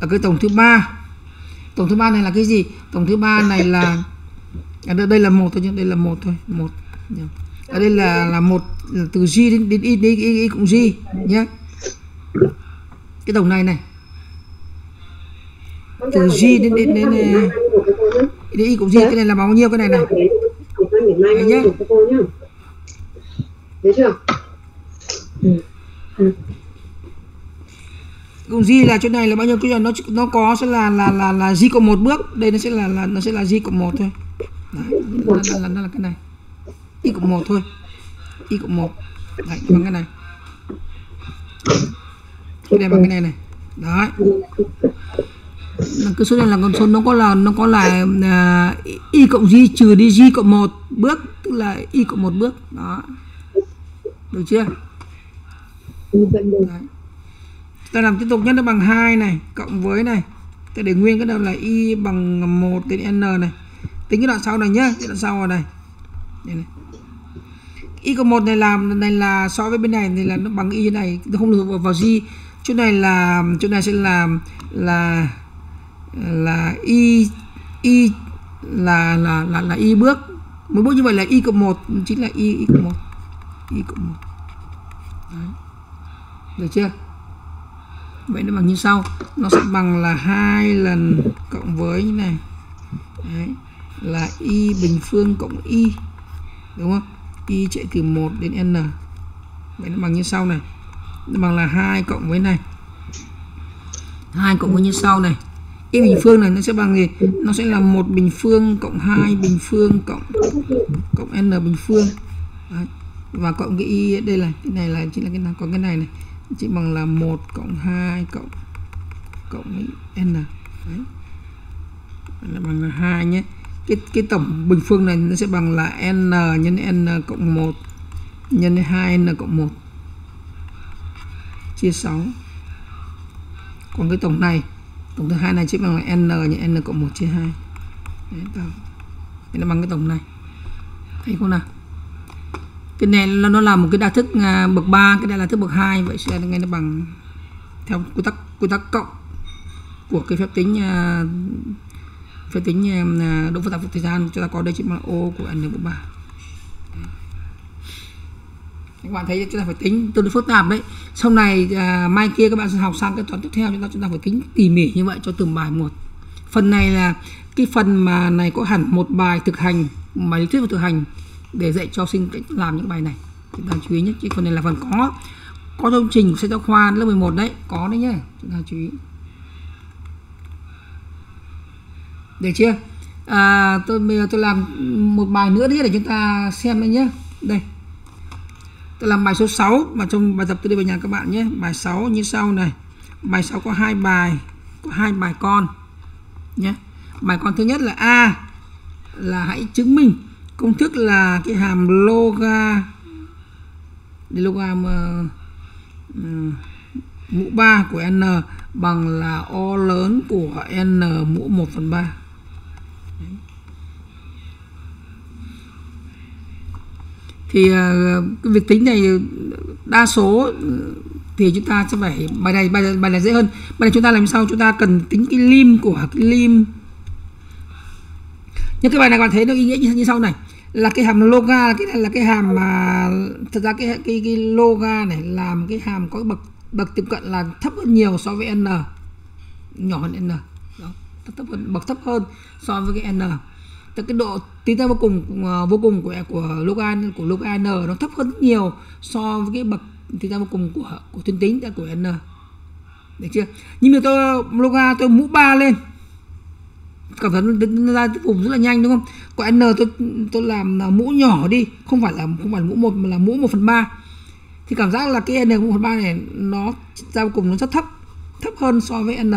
S1: Ở cái tổng thứ ba. Tổng thứ ba này là cái gì? Tổng thứ ba này là ở đây, đây là một thôi nhưng đây là một thôi một ở đây là là một là từ g đến đến y đến y, y, cũng g nhé cái tổng này này từ g đến đến đến, đến, đến y cũng g cái này là bao nhiêu cái này này Đấy nhá.
S2: Thấy chưa? Ừ.
S1: Cùng G là chỗ này là bao nhiêu cái nó nó có sẽ là là là là G cộng một bước, đây nó sẽ là là nó sẽ là G cộng một thôi. Đấy, là, là, là, là cái này. Y cộng một thôi. Y cộng một. Đấy, bằng cái này. Cái này bằng cái này này. Đấy. cái số này là con số nó có là nó có là uh, y cộng g trừ đi g cộng một bước tức là y cộng một bước đó được chưa Đấy. ta làm tiếp tục nhất nó bằng 2 này cộng với này ta để nguyên cái đầu là y bằng 1 đến n này tính cái đoạn sau này nhá cái đoạn sau này đây này. Y cộng một này làm này là so với bên này thì là nó bằng y này nó không được vào, vào chỗ này là chỗ này sẽ là là là y y là là là là y bước. Mỗi bước như vậy là y cộng một chính là y y cộng một y cộng một. Được chưa? Vậy nó bằng như sau. Nó sẽ bằng là hai lần cộng với như này. Đấy là y bình phương cộng y, đúng không? Y chạy từ 1 đến n. Vậy nó bằng như sau này. Nó bằng là 2 cộng với này. 2 cộng với như sau này. Y bình phương này nó sẽ bằng gì? Nó sẽ là một bình phương cộng 2 bình phương cộng cộng n bình phương. Đấy. và cộng cái y đây là cái này là chính là cái nào? Có cái này này. Chỉ bằng là 1 cộng 2 cộng cộng n. Đấy. là bằng là 2 nhé cái cái tổng bình phương này nó sẽ bằng là n nhân n cộng 1 nhân 2n cộng 1 chia 6 còn cái tổng này tổng thứ hai này chỉ bằng là n nhân n cộng 1 chia 2 Đấy, tổng. Đấy là bằng cái tổng này. Thấy không nào? Cái này nó, nó là một cái đa thức à, bậc 3 cái này là thức bậc 2 vậy sẽ ngay nó bằng theo quy tắc quy tắc cộng của cái phép tính uh, phép tính độ phức tạp thời gian chúng ta có đây chỉ là ô của n bốn 3 các bạn thấy chúng ta phải tính tương đối phức tạp đấy. Sau này à, mai kia các bạn sẽ học sang cái toán tiếp theo chúng ta chúng ta phải tính tỉ mỉ như vậy cho từng bài một. Phần này là cái phần mà này có hẳn một bài thực hành bài lý thuyết và thực hành để dạy cho sinh cách làm những bài này. Chúng ta chú ý nhé chứ phần này là phần có có chương trình sách giáo khoa lớp 11 đấy có đấy nhé. Chúng ta chú ý. Được chưa? À, tôi bây giờ tôi làm một bài nữa đấy để chúng ta xem đây nhé. Đây. Tôi làm bài số 6 mà trong bài tập tôi đi về nhà các bạn nhé. Bài 6 như sau này. Bài 6 có hai bài có hai bài con nhé. Bài con thứ nhất là a là hãy chứng minh công thức là cái hàm loga đây loga mà, ờ, uh, ờ, mũ 3 của n bằng là o lớn của n mũ 1 phần 3 thì ờ, cái việc tính này đa số thì chúng ta sẽ phải bài này bài, này bài này dễ hơn. Bài này chúng ta làm sao? Chúng ta cần tính cái lim của cái lim. Nhưng cái bài này các bạn thấy nó ý nghĩa như, như sau này. Là cái hàm loga cái này là cái hàm mà thật ra cái cái cái loga này làm cái hàm có bậc bậc tiếp cận là thấp hơn nhiều so với n. Nhỏ hơn n. Đó thấp hơn bậc thấp hơn so với cái n. Tức cái độ tính ra vô cùng ờ, vô cùng của của loga của loga n nó thấp hơn rất nhiều so với cái bậc tính ra vô cùng của của tuyến tính của n. Được chưa? Nhưng mà tôi loga tôi mũ 3 lên. Cảm thấy nó ra vùng rất là nhanh, đúng không? Có n tôi tôi làm mũ nhỏ đi, không phải là, không phải là mũ một, mà là mũ một phần ba. Thì cảm giác là cái n mũ một phần ba này nó ra vô cùng, nó rất thấp thấp hơn so với n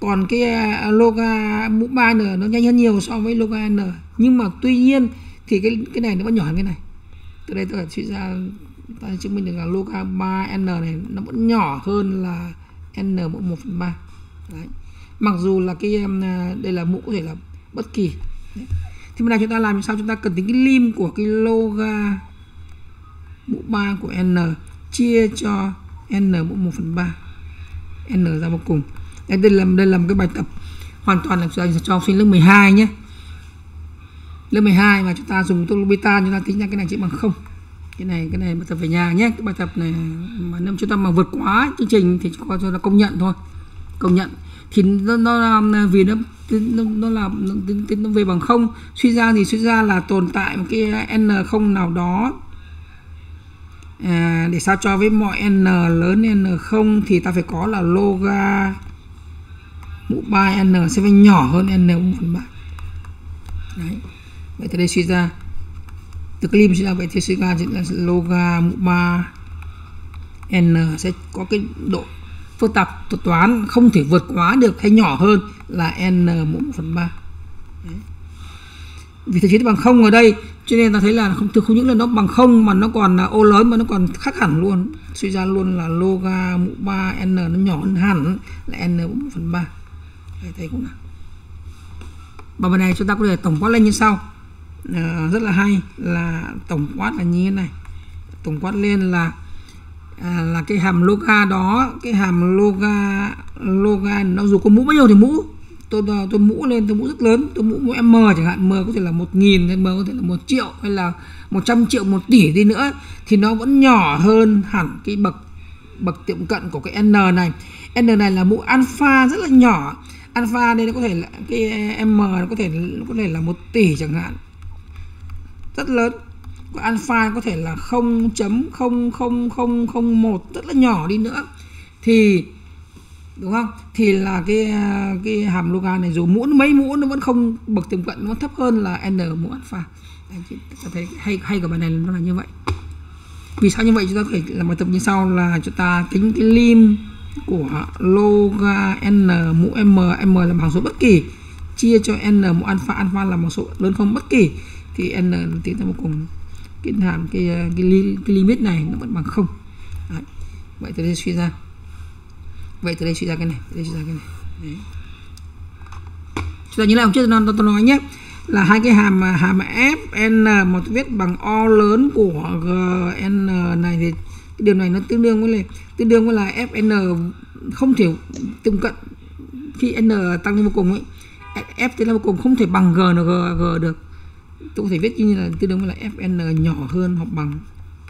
S1: còn cái à, loga mũ 3 n nó nhanh hơn nhiều so với loga n. Nhưng mà tuy nhiên thì cái cái này nó vẫn nhỏ hơn cái này. Từ đây tôi suy ra, ta chứng minh được là loga 3 n này nó vẫn nhỏ hơn là n mũ 1 phần 3 đấy. Mặc dù là cái à, đây là mũ có thể là bất kỳ. Đấy. thì bây giờ chúng ta làm sao? Chúng ta cần tính cái lim của cái loga mũ 3 của n, chia cho n mũ 1 phần 3 n ra vô cùng đây, đây là đây là một cái bài tập hoàn toàn là dành cho học sinh lớp 12 nhé. Lớp 12 mà chúng ta dùng tốc beta chúng ta tính ra cái này chỉ bằng không. Cái này cái này bài tập về nhà nhé. Cái bài tập này mà nếu chúng ta mà vượt quá chương trình thì chúng ta cho là công nhận thôi. Công nhận. Thì nó, nó là vì nó nó, nó là nó, nó về bằng không. Suy ra thì suy ra là tồn tại một cái n không nào đó. À, để sao cho với mọi n lớn n không thì ta phải có là loga mũ 3 n sẽ phải nhỏ hơn n mũ phần 3 đấy. Vậy thì đây suy ra. Từ cái lim suy ra, vậy thì suy ra chính là loga mũ 3 n sẽ có cái độ phức tạp thuật toán không thể vượt quá được hay nhỏ hơn là n mũ 1 phần 3 Đấy. vì thực chế bằng không ở đây, cho nên ta thấy là không không những là nó bằng không mà nó còn là ô lớn mà nó còn khác hẳn luôn. Suy ra luôn là loga mũ 3 n nó nhỏ hơn hẳn là n mũ 1 phần 3 Đấy, thấy cũng và bài này chúng ta có thể tổng quát lên như sau. À, rất là hay là tổng quát là như thế này. Tổng quát lên là à, là cái hàm loga đó cái hàm loga loga nó dù có mũ bao nhiêu thì mũ. Tôi tôi mũ lên tôi mũ rất lớn. Tôi mũ mũ m chẳng hạn m có thể là một nghìn hay m có thể là một triệu hay là 100 triệu một tỷ đi nữa thì nó vẫn nhỏ hơn hẳn cái bậc bậc tiệm cận của cái n này. N này là mũ alpha rất là nhỏ alpha đây nó có thể là, cái m nó có thể, nó có thể là một tỷ chẳng hạn. Rất lớn. Của alpha có thể là 0.00001 rất là nhỏ đi nữa. Thì, đúng không? Thì là cái cái hàm Logan này dù muỗng mấy mũ nó vẫn không bậc tiềm cận, nó thấp hơn là n mũ alpha. Anh chị thấy hay hay của bài này nó là như vậy. Vì sao như vậy? Chúng ta có thể làm bài tập như sau là chúng ta tính cái lim của loga n mũ m m là bằng số bất kỳ. Chia cho n mũ alpha alpha là một số lớn không bất kỳ. Thì n tính ra một cùng. Cái hàm cái ờ, cái, li, cái limit này nó vẫn bằng không. Đấy. vậy từ đây suy ra. Vậy từ đây suy ra cái này. Từ đây suy ra cái này. Đấy. chúng ta nhớ lại hôm trước tôi, tôi nói nhé. Là hai cái hàm hàm f n mà viết bằng o lớn của g n này thì cái điều này nó tương đương với là tương đương với là fn không thể tương cận. Khi n tăng lên vô cùng ấy f tiến lên vô cùng không thể bằng g n g, g được. Tôi có thể viết như là tương đương với là fn nhỏ hơn hoặc bằng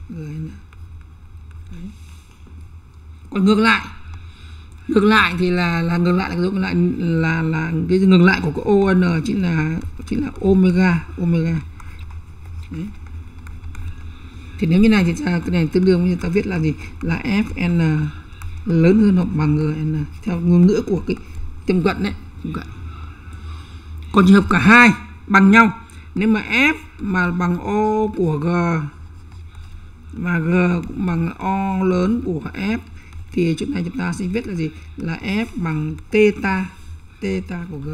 S1: gn còn ngược lại ngược lại thì là là ngược lại là ngược lại là là cái ngược lại của cái on chính là chính là omega omega. Đấy thì nếu như này thì ta, cái này tương đương với ta viết là gì? Là fn lớn hơn hoặc bằng gn theo ngôn ngữ của cái tiệm cận đấy tiệm cận. Còn trường hợp cả hai bằng nhau nếu mà f mà bằng o của g và g cũng bằng o lớn của f thì chỗ này chúng ta sẽ viết là gì? Là f bằng theta theta của g.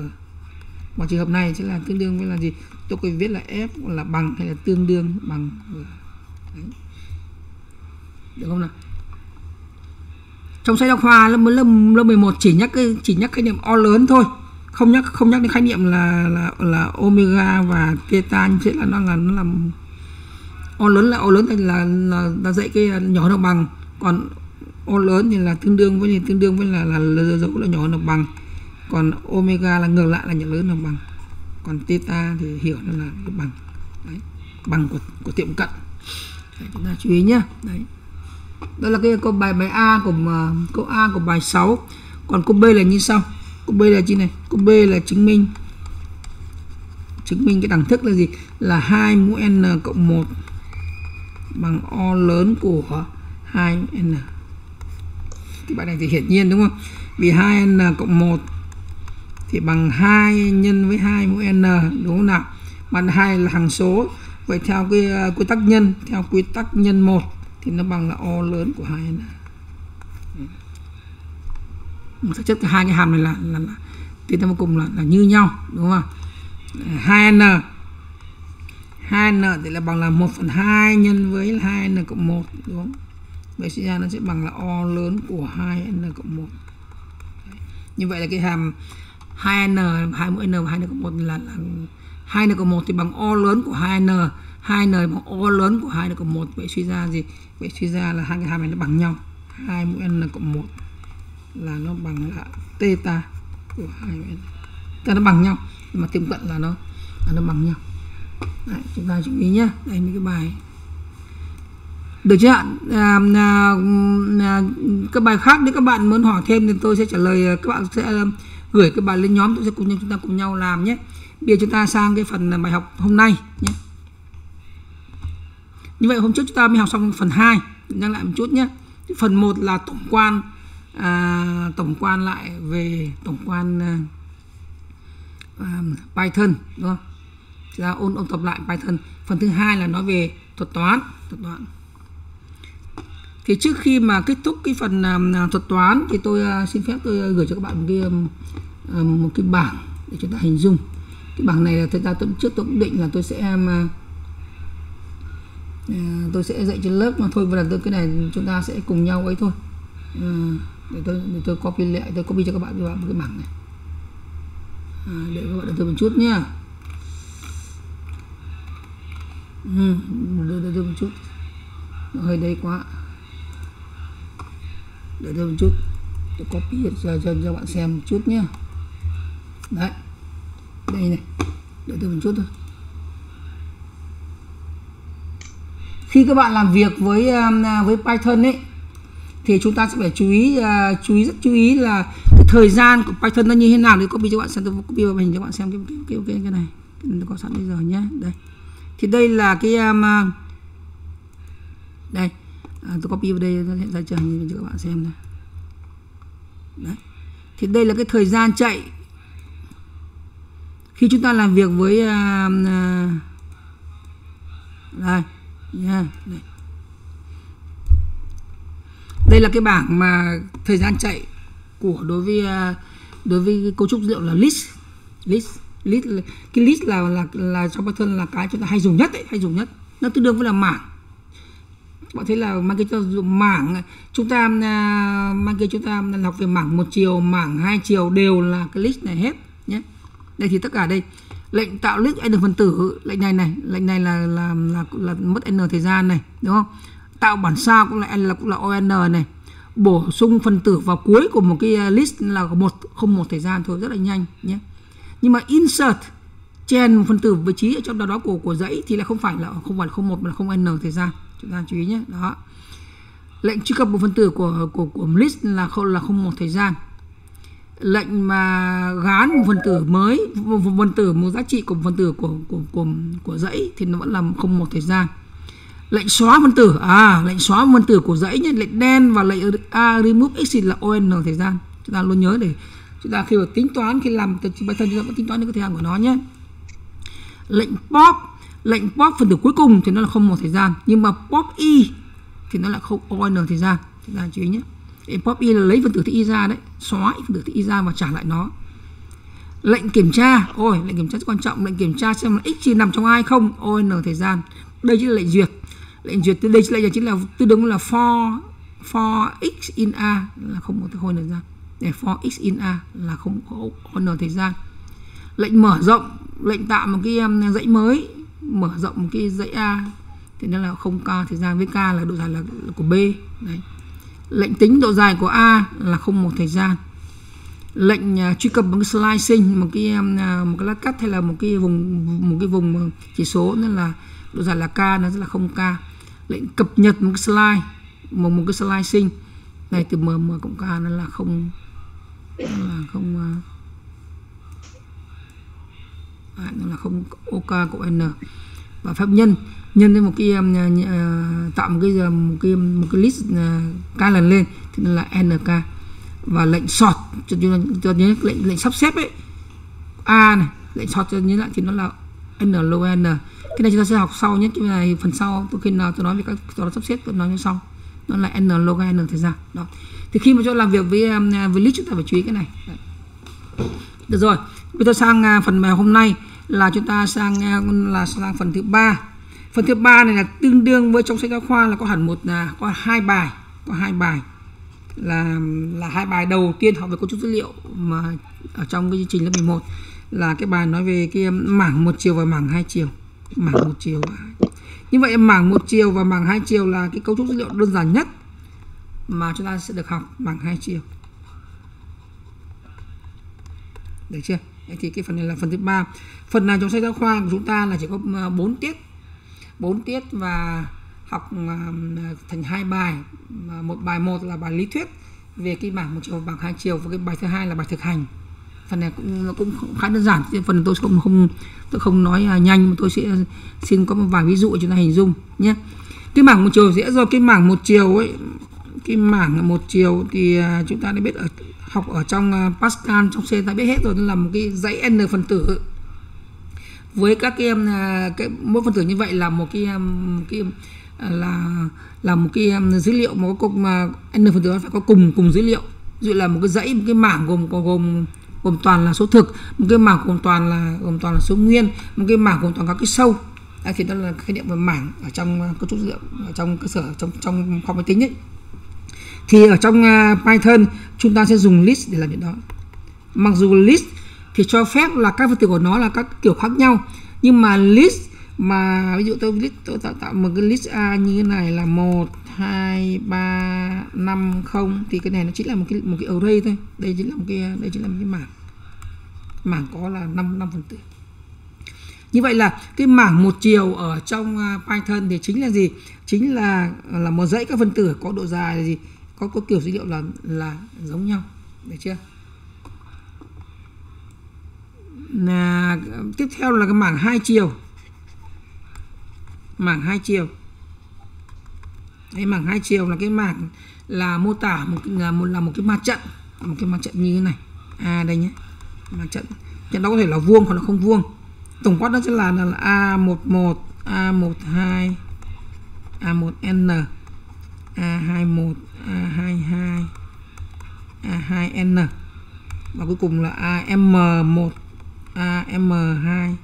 S1: Và trường hợp này sẽ là tương đương với là gì? Tôi có viết là f là bằng hay là tương đương bằng Đấy. được không nào? Trong sách giáo khoa lớp lớp lớp 11 chỉ nhắc cái chỉ nhắc khái niệm o lớn thôi. Không nhắc không nhắc đến khái niệm là là là omega và theta như thế là nó là nó làm o lớn là o lớn thì là là, là dạy cái à, nhỏ nó bằng. Còn o lớn thì là tương đương với tương đương với là là, dấu là nhỏ nó bằng. Còn omega là ngược lại là nhỏ lớn nó bằng. Còn theta thì hiểu nó là bằng. Đấy, bằng của của tiệm cận đấy, chúng ta chú ý nhé đấy. Đó là cái câu bài bài A của mà, câu A của bài 6 còn câu B là như sau. Câu B là chi này? Câu B là chứng minh. Chứng minh cái đẳng thức là gì? Là 2 mũ n cộng 1 bằng o lớn của 2n cái bài này thì hiển nhiên đúng không? Vì 2n cộng 1 thì bằng 2 nhân với 2 mũ n đúng không nào? Bằng 2 là hằng số vậy theo cái à, quy tắc nhân theo quy tắc nhân 1 thì nó bằng là o lớn của 2n thực chất hai cái hàm này là là, là thì cuối cùng là, là như nhau đúng không 2n 2n thì là bằng là 1 phần 2 nhân với 2n cộng 1 đúng không? Vậy suy ra nó sẽ bằng là O lớn của 2n cộng 1 Đấy. Như vậy là cái hàm 2n, 2 mũi n và 2n cộng 1 là, là 2n cộng 1 thì bằng O lớn của 2n 2n bằng O lớn của 2n cộng 1 Vậy suy ra gì? Vậy suy ra là hai cái hàm này nó bằng nhau. 2 mũ n cộng 1 là nó bằng là theta của 2 mũ n. Ta nó bằng nhau Nhưng mà tiệm cận là nó là nó bằng nhau. Đấy, chúng ta chú ý nhé đây mấy cái bài. Được chưa ạ? À, à, à, các bài khác nếu các bạn muốn hỏi thêm thì tôi sẽ trả lời à, các bạn sẽ à, gửi các bài lên nhóm. Tôi sẽ cùng nhau chúng ta cùng nhau làm nhé bây giờ chúng ta sang cái phần bài học hôm nay nhé. Như vậy hôm trước chúng ta mới học xong phần 2 nhắc lại một chút nhé. Phần 1 là tổng quan à, tổng quan lại về tổng quan à, à, Python đúng không? Ra ôn ôn tập lại Python. Phần thứ hai là nói về thuật toán thuật toán. Thì trước khi mà kết thúc cái phần à, thuật toán thì tôi à, xin phép tôi gửi cho các bạn một cái à, một cái bảng để chúng ta hình dung cái bảng này là thời gian tôi trước tôi cũng định là tôi sẽ mà tôi sẽ dạy trên lớp mà thôi và là tôi cái này chúng ta sẽ cùng nhau ấy thôi. À, để tôi để tôi copy lại tôi copy cho các bạn một cái bảng này. À, để các bạn đợi tôi một chút nhá. Ừ, đợi, đợi, tôi một chút. Nó hơi đầy quá. Đợi tôi một chút. Tôi copy cho, cho, cho bạn xem một chút nhé đấy đây này đợi tôi một chút thôi. Khi các bạn làm việc với um, à, với Python ấy thì chúng ta sẽ phải chú ý uh, chú ý rất chú ý là cái thời gian của Python nó như thế nào. Để copy cho bạn xem tôi copy vào hình cho bạn xem cái cái cái, cái, cái này. Cái có sẵn bây giờ nhé. Đây. Thì đây là cái um, à, đây. À, tôi copy vào đây nó hiện ra chờ nhìn cho các bạn xem này. Đấy. Thì đây là cái thời gian chạy khi chúng ta làm việc với uh, uh, đây yeah, đây. đây là cái bảng mà thời gian chạy của đối với uh, đối với cấu trúc dữ liệu là list. List list cái list là là là trong Python là cái chúng ta hay dùng nhất đấy hay dùng nhất. Nó tương đương với là mảng. Bạn thấy là mang cái cho dùng mảng chúng ta mang cái chúng ta học về mảng một chiều mảng hai chiều đều là cái list này hết đây thì tất cả đây. Lệnh tạo list n phần tử lệnh này này lệnh này là là là, là mất n thời gian này đúng không? Tạo bản sao cũng là n là cũng là on này. Bổ sung phân tử vào cuối của một cái uh, list là một không một thời gian thôi rất là nhanh nhé. Nhưng mà insert chen một phân tử vị trí ở trong đó đó của của dãy thì là không phải là không phải là không một mà là không n thời gian. Chúng ta chú ý nhé. Đó. Lệnh truy cập một phân tử của của của list là không là không một thời gian lệnh mà gán một phần tử mới, một phần tử, một giá trị của một phần tử của của của của dãy thì nó vẫn là không một thời gian. Lệnh xóa phân tử à lệnh xóa phân tử của dãy nhé, lệnh đen và lệnh a, remove exit là on thời gian. Chúng ta luôn nhớ để chúng ta khi mà tính toán, khi làm bài thân, chúng ta vẫn tính toán được cái thời gian của nó nhé. Lệnh pop lệnh pop phần tử cuối cùng thì nó là không một thời gian, nhưng mà pop y thì nó là không on thời gian. Chúng ta chú ý nhé pop y là lấy phần tử thị y ra đấy xóa phần tử thị y ra và trả lại nó. Lệnh kiểm tra ôi lệnh kiểm tra rất quan trọng. Lệnh kiểm tra xem là x chỉ nằm trong ai không. Ôi n thời gian. Đây chính là lệnh duyệt. Lệnh duyệt từ đây chính là chính là tương đương là for for x in a là không có hồi thời gian để for x in a là không có n thời gian. Lệnh mở rộng lệnh tạo một cái um, dãy mới. Mở rộng một cái dãy a. Thì nó là không k thời gian. Với k là độ dài là của b. Đấy lệnh tính độ dài của a là không một thời gian. Lệnh uh, truy cập bằng slicing một cái uh, một cái lát cắt hay là một cái vùng một cái vùng à, chỉ số nên là độ dài là k nó sẽ là không k. Lệnh cập nhật một cái slide một một cái slicing. Này từ m m cộng k nó là không nó là không uh, à, nó là không ok cộng n và phép nhân nhân lên một cái um, uh, tạo một cái ờ, một cái một cái list uh, k lần lên thì nó là nk và lệnh sort cho cho, cho nhớ lệnh lệnh sắp xếp ấy. A này lệnh sort cho nhớ lại thì nó là n log n. Cái này chúng ta sẽ học sau nhé cái này phần sau tôi khi nào tôi nói về các tôi sắp xếp tôi nói như sau. Nó là n log n thời gian đó. Thì khi mà cho làm việc với um, với list chúng ta phải chú ý cái này. Đấy. được rồi. Bây giờ sang uh, phần bài hôm nay là chúng ta sang là sang phần thứ ba. Phần thứ ba này là tương đương với trong sách giáo khoa là có hẳn một là có hai bài, có hai bài. Là là hai bài đầu tiên học về cấu trúc dữ liệu mà ở trong cái chương trình lớp 11 là cái bài nói về cái um, mảng một chiều và mảng hai chiều. Mảng một chiều. Như vậy mảng một chiều và mảng hai chiều là cái cấu trúc dữ liệu đơn giản nhất mà chúng ta sẽ được học mảng hai chiều. Được chưa? Thì cái phần này là phần thứ ba. Phần này trong sách giáo khoa của chúng ta là chỉ có ờ, 4 tiết. 4 tiết và học ờ, thành hai bài. Một bài một là bài lý thuyết về cái bảng một chiều, bảng hai chiều và cái bài thứ hai là bài thực hành. Phần này cũng, nó cũng khá đơn giản. Phần tôi không không, tôi không nói ờ, nhanh, mà tôi sẽ xin có một vài ví dụ để chúng ta hình dung nhé. Cái mảng một chiều dễ rồi cái mảng một chiều ấy, cái mảng một chiều thì chúng ta đã biết ở học ở trong à, Pascal trong C ta biết hết rồi là một cái dãy n phần tử. Với các cái, um, à, cái mỗi phần tử như vậy là một cái một cái à, là là một cái um, dữ liệu mà có mà n phần tử phải có cùng cùng dữ liệu. Dụ là một cái dãy một cái mảng gồm gồm gồm toàn là số thực một cái mảng gồm toàn là gồm toàn là số nguyên một cái mảng gồm toàn các cái sâu. À, thì đó là khái niệm về mảng ở trong cấu trúc dữ liệu ở trong cơ sở trong trong khoa máy tính ấy thì ở trong à, Python chúng ta sẽ dùng list để làm việc đó. Mặc dù list thì cho phép là các phần tử của nó là các kiểu khác nhau nhưng mà list mà ví dụ tôi list tôi tạo, tạo một cái list A như thế này là 1 2 3 5 0 thì cái này nó chỉ là một cái một cái array thôi. Đây chính là một cái đây chính là một cái mảng. Mảng có là 5 năm phần tử. Như vậy là cái mảng một chiều ở trong à, Python thì chính là gì? Chính là à, là một dãy các phân tử có độ dài là gì? Có có kiểu dữ liệu là là giống nhau, được chưa? Là, tiếp theo là cái mảng hai chiều. Mảng hai chiều. Cái mảng hai chiều là cái mảng là mô tả một là một là một cái mặt trận. Một cái mặt trận như thế này. À đây nhé. Mặt trận. Trận đó có thể là vuông hoặc là không vuông. Tổng quát nó sẽ là là A11 A12 A1N A21 A22 A2N và cuối cùng là AM1 AM2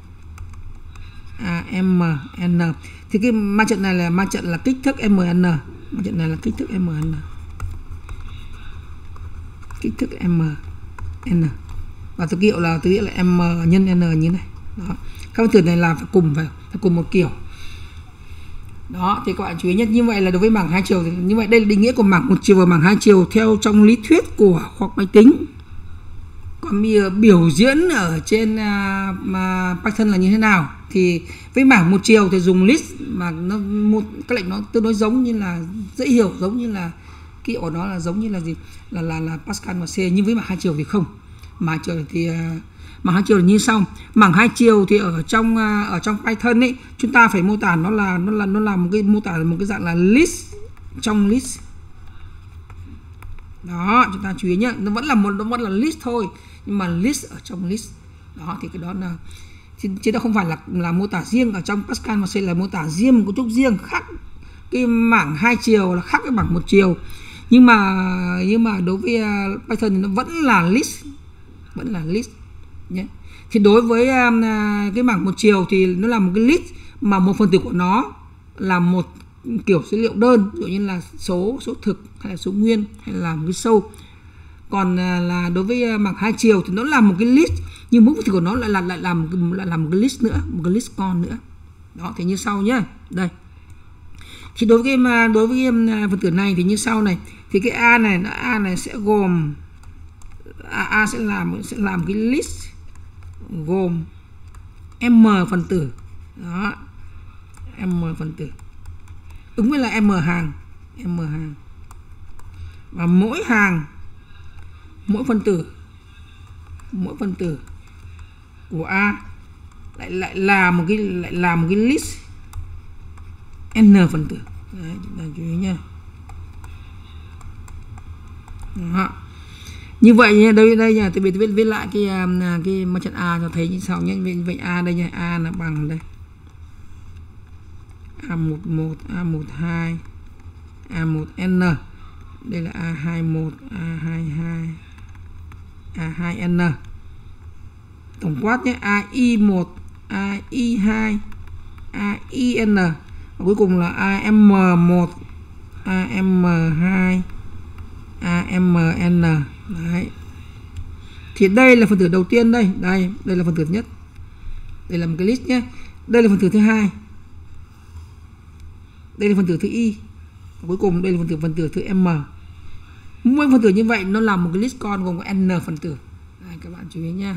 S1: AMN thì cái ma trận này là ma trận là kích thước MN ma trận này là kích thước MN kích thước MN và từ hiệu là thứ hiệu là M nhân N như thế này. Đó. Các từ này là phải cùng phải, phải cùng một kiểu đó thì các bạn chú ý nhất như vậy là đối với mảng hai chiều thì như vậy đây là định nghĩa của mảng một chiều và mảng hai chiều theo trong lý thuyết của khoa học máy tính. Còn biểu diễn ở trên uh, Python là như thế nào? Thì với mảng một chiều thì dùng list mà nó một các lệnh nó tương đối giống như là dễ hiểu giống như là kỹ của nó là giống như là gì? Là là là Pascal và C nhưng với mảng hai chiều thì không. Mà chiều thì uh, mảng hai chiều là như sau. Mảng hai chiều thì ở trong à, ở trong Python ấy chúng ta phải mô tả nó là nó là nó là một cái mô tả một cái dạng là list trong list. Đó chúng ta chú ý nhé nó vẫn là một nó vẫn là list thôi nhưng mà list ở trong list. Đó thì cái đó là chứ, chứ đó không phải là là mô tả riêng ở trong Pascal mà sẽ là mô tả riêng một cấu trúc riêng khác cái mảng hai chiều là khác cái mảng một chiều. Nhưng mà nhưng mà đối với à, Python thì nó vẫn là list vẫn là list nhé. Thì đối với um, à, cái mảng một chiều thì nó là một cái list mà một phần tử của nó là một kiểu dữ liệu đơn ví dụ như là số số thực hay là số nguyên hay là một cái sâu. Còn à, là đối với à, mảng hai chiều thì nó là một cái list nhưng mỗi phần tử của nó lại là lại làm lại làm một cái list nữa một cái list con nữa. Đó thì như sau nhé đây. Thì đối với cái mà đối với cái um, phần tử này thì như sau này. Thì cái a này nó a này sẽ gồm a, a sẽ làm sẽ làm cái list gồm m phần tử. Đó m phần tử. Ứng với là m hàng m hàng. Và mỗi hàng mỗi phân tử mỗi phân tử của a lại lại là một cái lại là một cái list n phần tử. Đấy, chúng ta chú ý nha. Đó như vậy nha đây đây nha tôi biết viết viết lại cái à, à, cái mặt trận a cho thấy như sau nhé. Vậy, vậy a đây nha a là bằng đây. A11 a12 a1n đây là a21 a22 a2n tổng quát nhé a i 1 a i 2 a i n. Và cuối cùng là a m 1 a m 2 amn đấy. Thì đây là phần tử đầu tiên đây. Đây đây là phần tử nhất. Đây là một cái list nhé. Đây là phần tử thứ hai. Đây là phần tử thứ y. Và cuối cùng đây là phần tử phần tử thứ m. Mỗi phần tử như vậy nó là một cái list con gồm có n phần tử đây, các bạn chú ý nha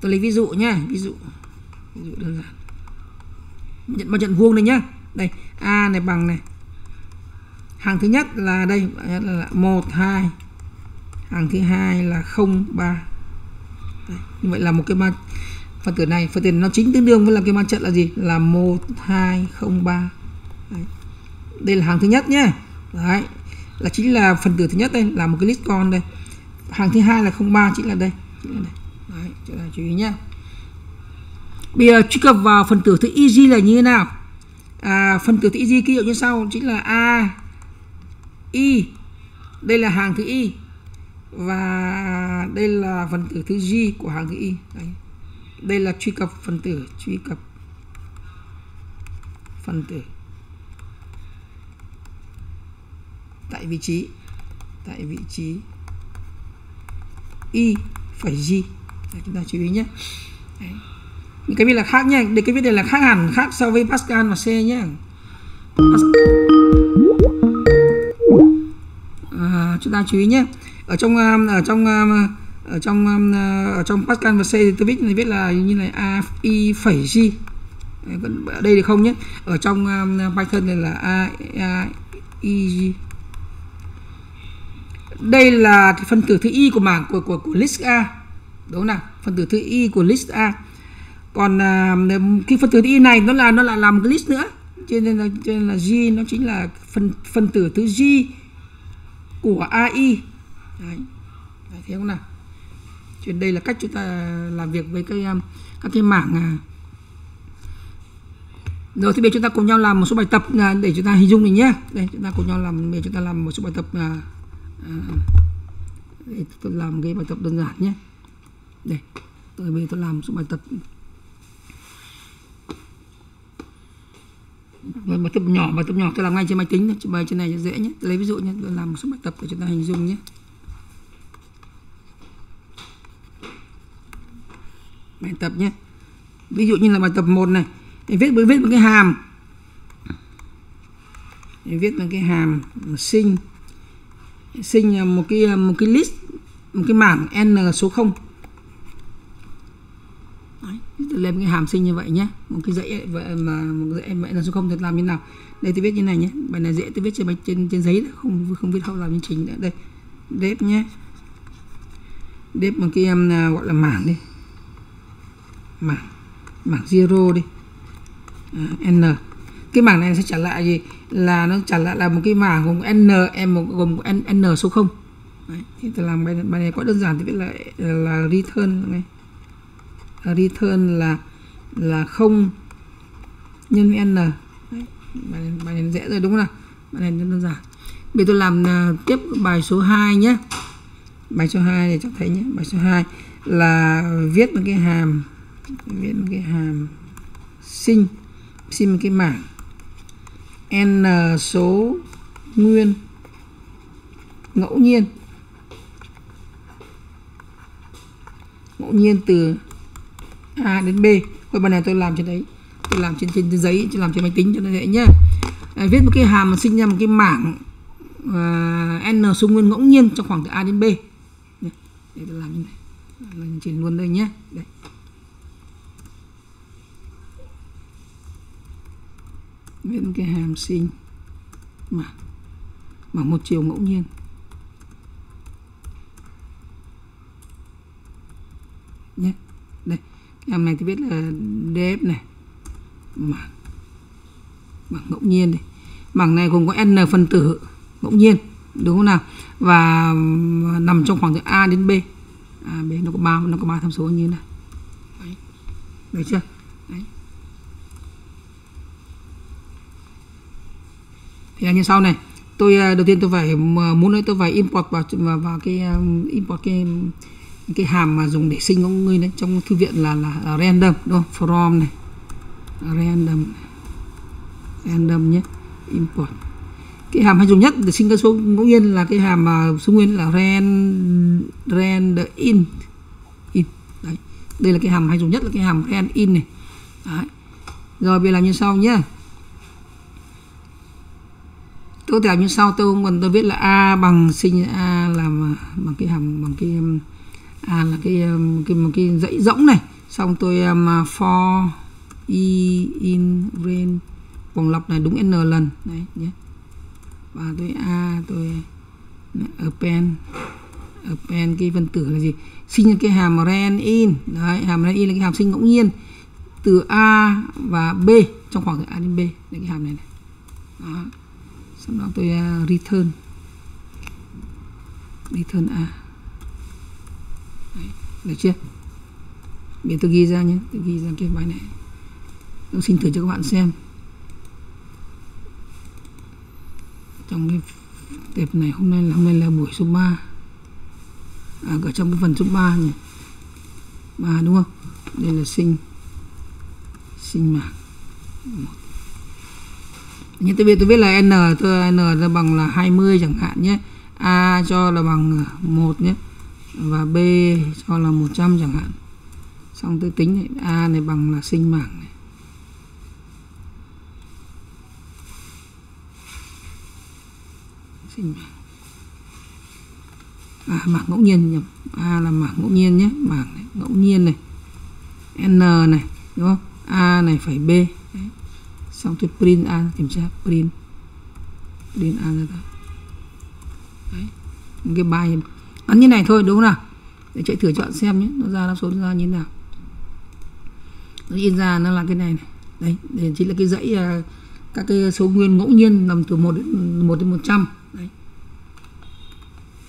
S1: tôi lấy ví dụ nhá ví dụ. Ví dụ đơn giản. Nhận bao trận vuông đây nhá. Đây a này bằng này hàng thứ nhất là đây là một hai. Hàng thứ hai là không ba. Như vậy là một cái ma phần tử này phần tử nó chính tương đương với là cái ma trận là gì? Là một hai không ba. Đây là hàng thứ nhất nhé đấy là chính là phần tử thứ nhất đây là một cái list con đây. Hàng thứ hai là không ba chính là đây. Chính là đây. Đấy chỗ này chú ý nhé bây giờ truy cập vào phần tử thứ easy là như thế nào? À, phần tử thứ easy ký hiệu như sau chính là a y. Đây là hàng thứ y và đây là phần tử thứ g của hàng thứ y. Đây, đây là truy cập phần tử truy cập phần tử. Tại vị trí tại vị trí y phải g. Đấy, chúng ta chú ý nhé. Đấy. những cái viết là khác nhé. Để cái viết này là khác hẳn khác so với Pascal và C nhé. Pascal chúng ta chú ý nhé. Ở trong um, ở trong um, ở trong um, ở trong Pascal và C thì tôi viết này viết là như này a i phẩy g. Ở đây thì không nhé. Ở trong Python này là a, a i g. Đây là cái phần tử thứ y của mảng của của của list A. Đúng không nào? Phần tử thứ y của list A. Còn khi cái phần tử thứ y này nó là nó lại làm cái list nữa. Cho nên là cho nên là G nó chính là phần phần tử thứ G của AI đấy, đấy thế không nào? Chuyện đây là cách chúng ta làm việc với cái um, các cái mảng à. rồi thì bây giờ chúng ta cùng nhau làm một số bài tập à, để chúng ta hình dung mình nhé. Đây chúng ta cùng nhau làm để chúng ta làm một số bài tập uh, À, để tôi làm cái bài tập đơn giản nhé. Đây tôi bây giờ tôi làm một số bài tập. Vâng, bài tập nhỏ bài tập nhỏ. Tôi làm ngay trên máy tính thôi bài trên này cho dễ nhé. Tôi lấy ví dụ nhé. Tôi làm một số bài tập để chúng ta hình dung nhé. Bài tập nhé. Ví dụ như là bài tập 1 này. Thì viết viết một cái hàm. Thì viết một cái hàm sinh. Sinh một cái một cái list, một cái mảng n số 0 lên cái hàm sinh như vậy nhé một cái dãy mà một dãy vậy là số không thì làm như nào. Đây tôi viết như này nhé bài này dễ tôi viết trên trên trên giấy không không viết không làm như chính nữa. Đây đếp nhé đếp một cái em gọi là mảng đi. Mảng mảng zero đi. À, n. Cái mảng này sẽ trả lại gì? Là nó trả lại là một cái mảng gồm n em một gồm n, n số 0 Đấy, thì tôi làm bài, bài này quá đơn giản thì biết là là return này. Ờ, return là là không nhân với n. Bài, này, bài này dễ rồi đúng không nào? Bài này đơn giản. Bây tôi làm uh, tiếp bài số 2 nhé bài số 2 để cho thấy nhé bài số 2 là viết một cái hàm viết một cái hàm sinh sinh một cái mảng. N số nguyên ngẫu nhiên. Ngẫu nhiên từ A đến B. Thôi bài này tôi làm trên đấy. Tôi làm trên trên giấy tôi làm trên máy tính cho nó dễ nhé. à, viết một cái hàm mà sinh ra một cái mảng uh, n số nguyên ngẫu nhiên trong khoảng từ A đến B. Để tôi làm như này. Làm chỉnh luôn đây nhé đây. Viết một cái hàm sinh mảng mảng một chiều ngẫu nhiên. Nhé em này thì biết là df này mảng bảng ngẫu nhiên đi bảng này gồm có n phân tử ngẫu nhiên đúng không nào? Và nằm trong khoảng từ a đến b. A b nó có ba nó có ba tham số như này. Đấy. được chưa? Đấy. thì là như sau này. Tôi à, đầu tiên tôi phải à, muốn nói tôi phải import vào vào, vào cái import cái cái hàm mà dùng để sinh ngẫu nhiên đấy trong thư viện là, là là random đúng không? From này. Random. Random nhé. Import. Cái hàm hay dùng nhất để sinh các số ngẫu nhiên là cái hàm mà số nguyên là ran ran in in đấy. Đây là cái hàm hay dùng nhất là cái hàm ran in này. Đấy. rồi bây làm như sau nhé tôi làm như sau tôi còn tôi viết là a bằng sinh a làm à, bằng cái hàm bằng cái um, a là cái um, cái một cái dãy rỗng này. Xong tôi um, for i e in range vòng lặp này đúng n lần. Đấy nhé. Và tôi a tôi append append cái phân tử là gì? Sinh ra cái hàm ren in. Đấy hàm ren in là cái hàm sinh ngẫu nhiên. Từ a và b trong khoảng từ a đến b là cái hàm này này. Đó. sau đó tôi uh, return. Return a được chưa? Bây tôi ghi ra nhé tôi ghi ra cái bài này. Tôi xin thử cho các bạn xem. Trong cái tệp này hôm nay là hôm nay là buổi số 3 à, ở trong cái phần số 3 nhỉ? Ba đúng không? Đây là sinh sinh mạng. Như tôi biết tôi biết là n tôi n là bằng là 20 chẳng hạn nhé. A cho là bằng ờ, một nhé và b cho là 100 chẳng hạn. Xong tôi tính này, a này bằng là sinh mảng này. Sinh mảng. À, mảng ngẫu nhiên nhầm. A là mảng ngẫu nhiên nhé. Mảng này, ngẫu nhiên này. N này đúng không? A này phải b. Đấy. xong tôi print a kiểm tra. Print. Print a ra Đấy. Một cái bài ấn như này thôi, đúng không nào? Để chạy thử chọn xem nhé, nó ra đáp số ra như thế nào. Nó in ra nó là cái này này. Đấy để chính là cái dãy à, các cái số nguyên ngẫu nhiên nằm từ 1 đến 1 đến 100 đấy.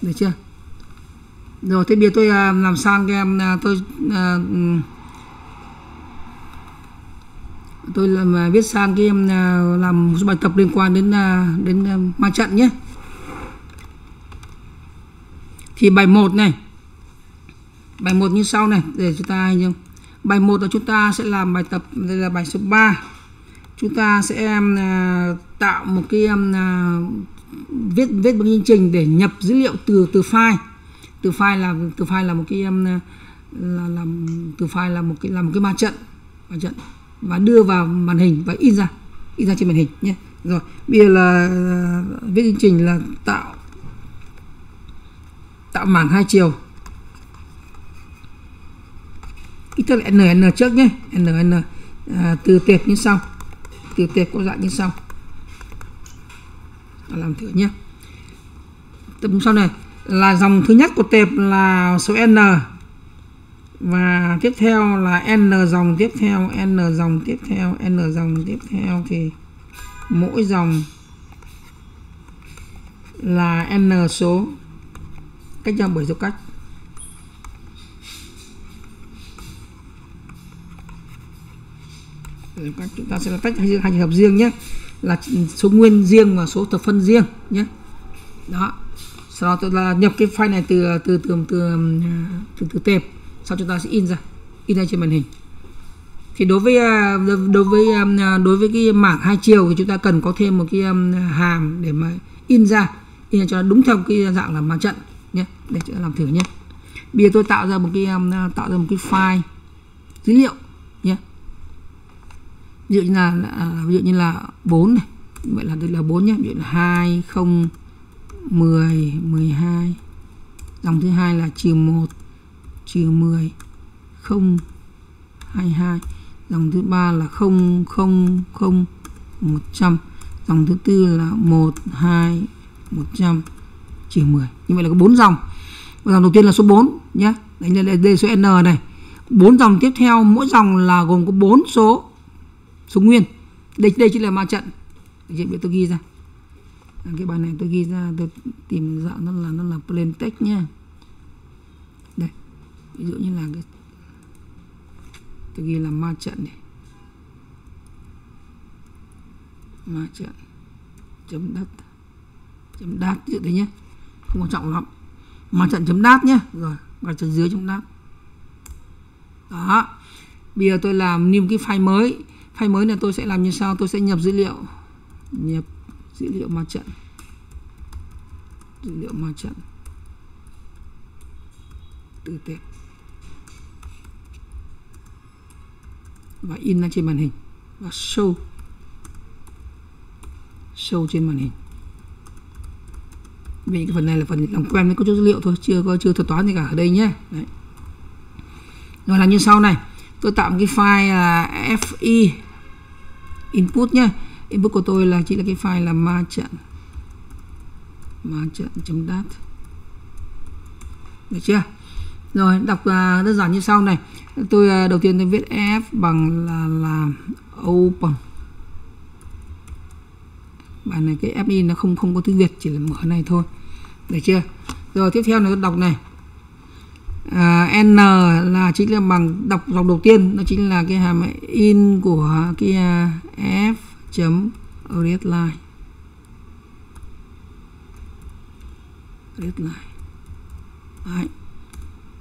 S1: Được chưa? Rồi, thế bây giờ tôi à, làm sang cái em à, tôi tôi làm viết sang cái em làm một số bài tập liên quan đến đến ma trận nhé thì bài 1 này. Bài 1 như sau này để chúng ta hình dung. Bài 1 là chúng ta sẽ làm bài tập đây là bài số 3 chúng ta sẽ uh, tạo một cái um, uh, viết viết một chương trình để nhập dữ liệu từ từ file. Từ file là từ file là một cái um, là làm từ file là một cái là một cái ma trận ma trận. Và đưa vào màn hình và in ra in ra trên màn hình nhé. Rồi bây giờ là uh, viết chương trình là tạo tạo mảng hai chiều. Kích thước là n n trước nhé. N n à, từ tiệp như sau. Từ tiệp có dạng như sau. Ta làm thử nhé. Tập sau này là dòng thứ nhất của tệp là số n. Và tiếp theo là n dòng tiếp theo n dòng tiếp theo n dòng tiếp theo thì mỗi dòng là n số cách nhau bởi dấu cách. Chúng ta sẽ là tách hai, trường hợp riêng nhé. Là số nguyên riêng và số thập phân riêng nhé. Đó. Sau đó tôi là nhập cái file này từ từ từ từ từ, từ tệp. Sau chúng ta sẽ in ra. In ra trên màn hình. Thì đối với à, đối với à, đối với cái mảng hai chiều thì chúng ta cần có thêm một cái à, hàm để mà in ra. In ra cho nó đúng theo cái dạng là mặt trận nhé. Để chúng ta làm thử nhé. Bây giờ tôi tạo ra một cái um, tạo ra một cái file dữ liệu nhé. Ví dụ như là à, ví dụ như là 4 này. Vậy là đây là 4 nhé. Ví dụ là 2 0 10 12 dòng thứ hai là trừ 1 trừ 10 0 22 dòng thứ ba là 0 0 0 100 dòng thứ tư là 1 2 100 trừ 10 như vậy là có bốn dòng. Dòng đầu tiên là số 4 nhé đây là đây số n này. Bốn dòng tiếp theo, mỗi dòng là gồm có bốn số. Số nguyên. Đây đây chính là ma trận. Để tôi ghi ra. Cái bài này tôi ghi ra, tôi tìm dạng nó là nó là plain text nhé đây. Ví dụ như là cái tôi ghi là ma trận này. Ma trận. Chấm đất. Chấm đát dự thế nhé không quan trọng lắm. Mà trận chấm đát nhé. Rồi và trận dưới chấm đát đó. Bây giờ tôi làm new cái file mới. File mới là tôi sẽ làm như sau. Tôi sẽ nhập dữ liệu. Nhập dữ liệu mặt trận. Dữ liệu mặt trận. Từ tệp và in ra trên màn hình. Và show. Show trên màn hình vì cái phần này là phần làm quen với cấu trúc dữ liệu thôi chưa có chưa thuật toán gì cả ở đây nhé Đấy. rồi làm như sau này. Tôi tạo một cái file là fi input nhé input của tôi là chỉ là cái file là ma trận. Ma trận chấm dat được chưa? Rồi đọc uh, đơn giản như sau này. Tôi uh, đầu tiên tôi viết f bằng là là open. Bài này cái fi nó không không có tiếng việt chỉ là mở này thôi được chưa? Rồi tiếp theo là đọc này. À, n là chính là bằng đọc dòng đầu tiên nó chính là cái hàm in của cái à, f chấm read line. Đấy.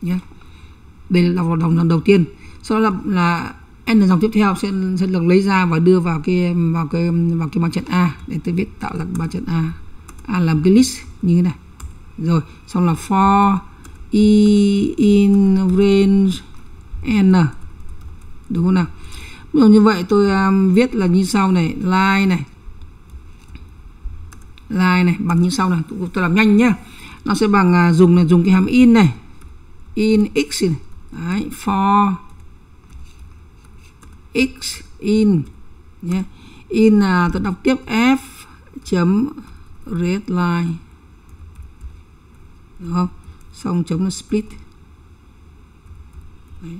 S1: nhé đây là đọc dòng đầu tiên. Sau đó là, là n dòng tiếp theo sẽ sẽ được lấy ra và đưa vào cái vào cái vào cái mặt trận a để tôi viết tạo ra mặt trận a. A làm cái list như thế này rồi xong là for i in range n. Đúng không nào? Ví dụ như vậy tôi um, viết là như sau này line này. Line này bằng như sau này. Tôi, tôi làm nhanh nhá. Nó sẽ bằng uh, dùng là dùng cái hàm in này. In x này. Đấy, for x in nhé. In là uh, tôi đọc tiếp f chấm read line đúng không xong chấm nó split Đấy.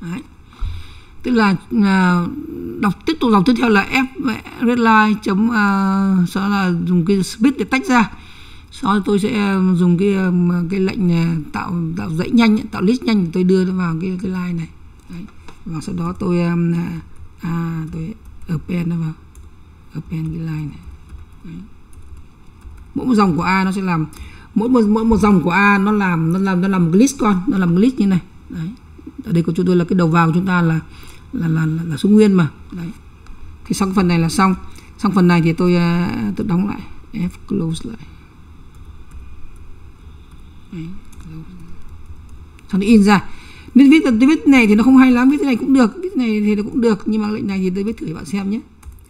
S1: Đấy. tức là à, đọc tiếp tục dòng tiếp theo là f redline chấm à, sau là dùng cái split để tách ra sau đó tôi sẽ à, dùng cái à, cái lệnh à, tạo tạo dãy nhanh tạo list nhanh tôi đưa nó vào cái cái line này Đấy. và sau đó tôi à, à tôi append nó vào append cái line này Đấy mỗi một dòng của a nó sẽ làm mỗi một mỗi một dòng của a nó làm nó làm nó làm một list con nó làm một list như này. Đấy. Ở đây của chúng tôi là cái đầu vào của chúng ta là là là là, là số nguyên mà. Đấy. Thì xong phần này là xong. Xong phần này thì tôi uh, tôi đóng lại. F close lại. Đấy, xong in ra. Viết viết tôi viết này thì nó không hay lắm viết thế này cũng được viết này thì nó cũng được. Nhưng mà lệnh này thì tôi viết thử cho bạn xem nhé.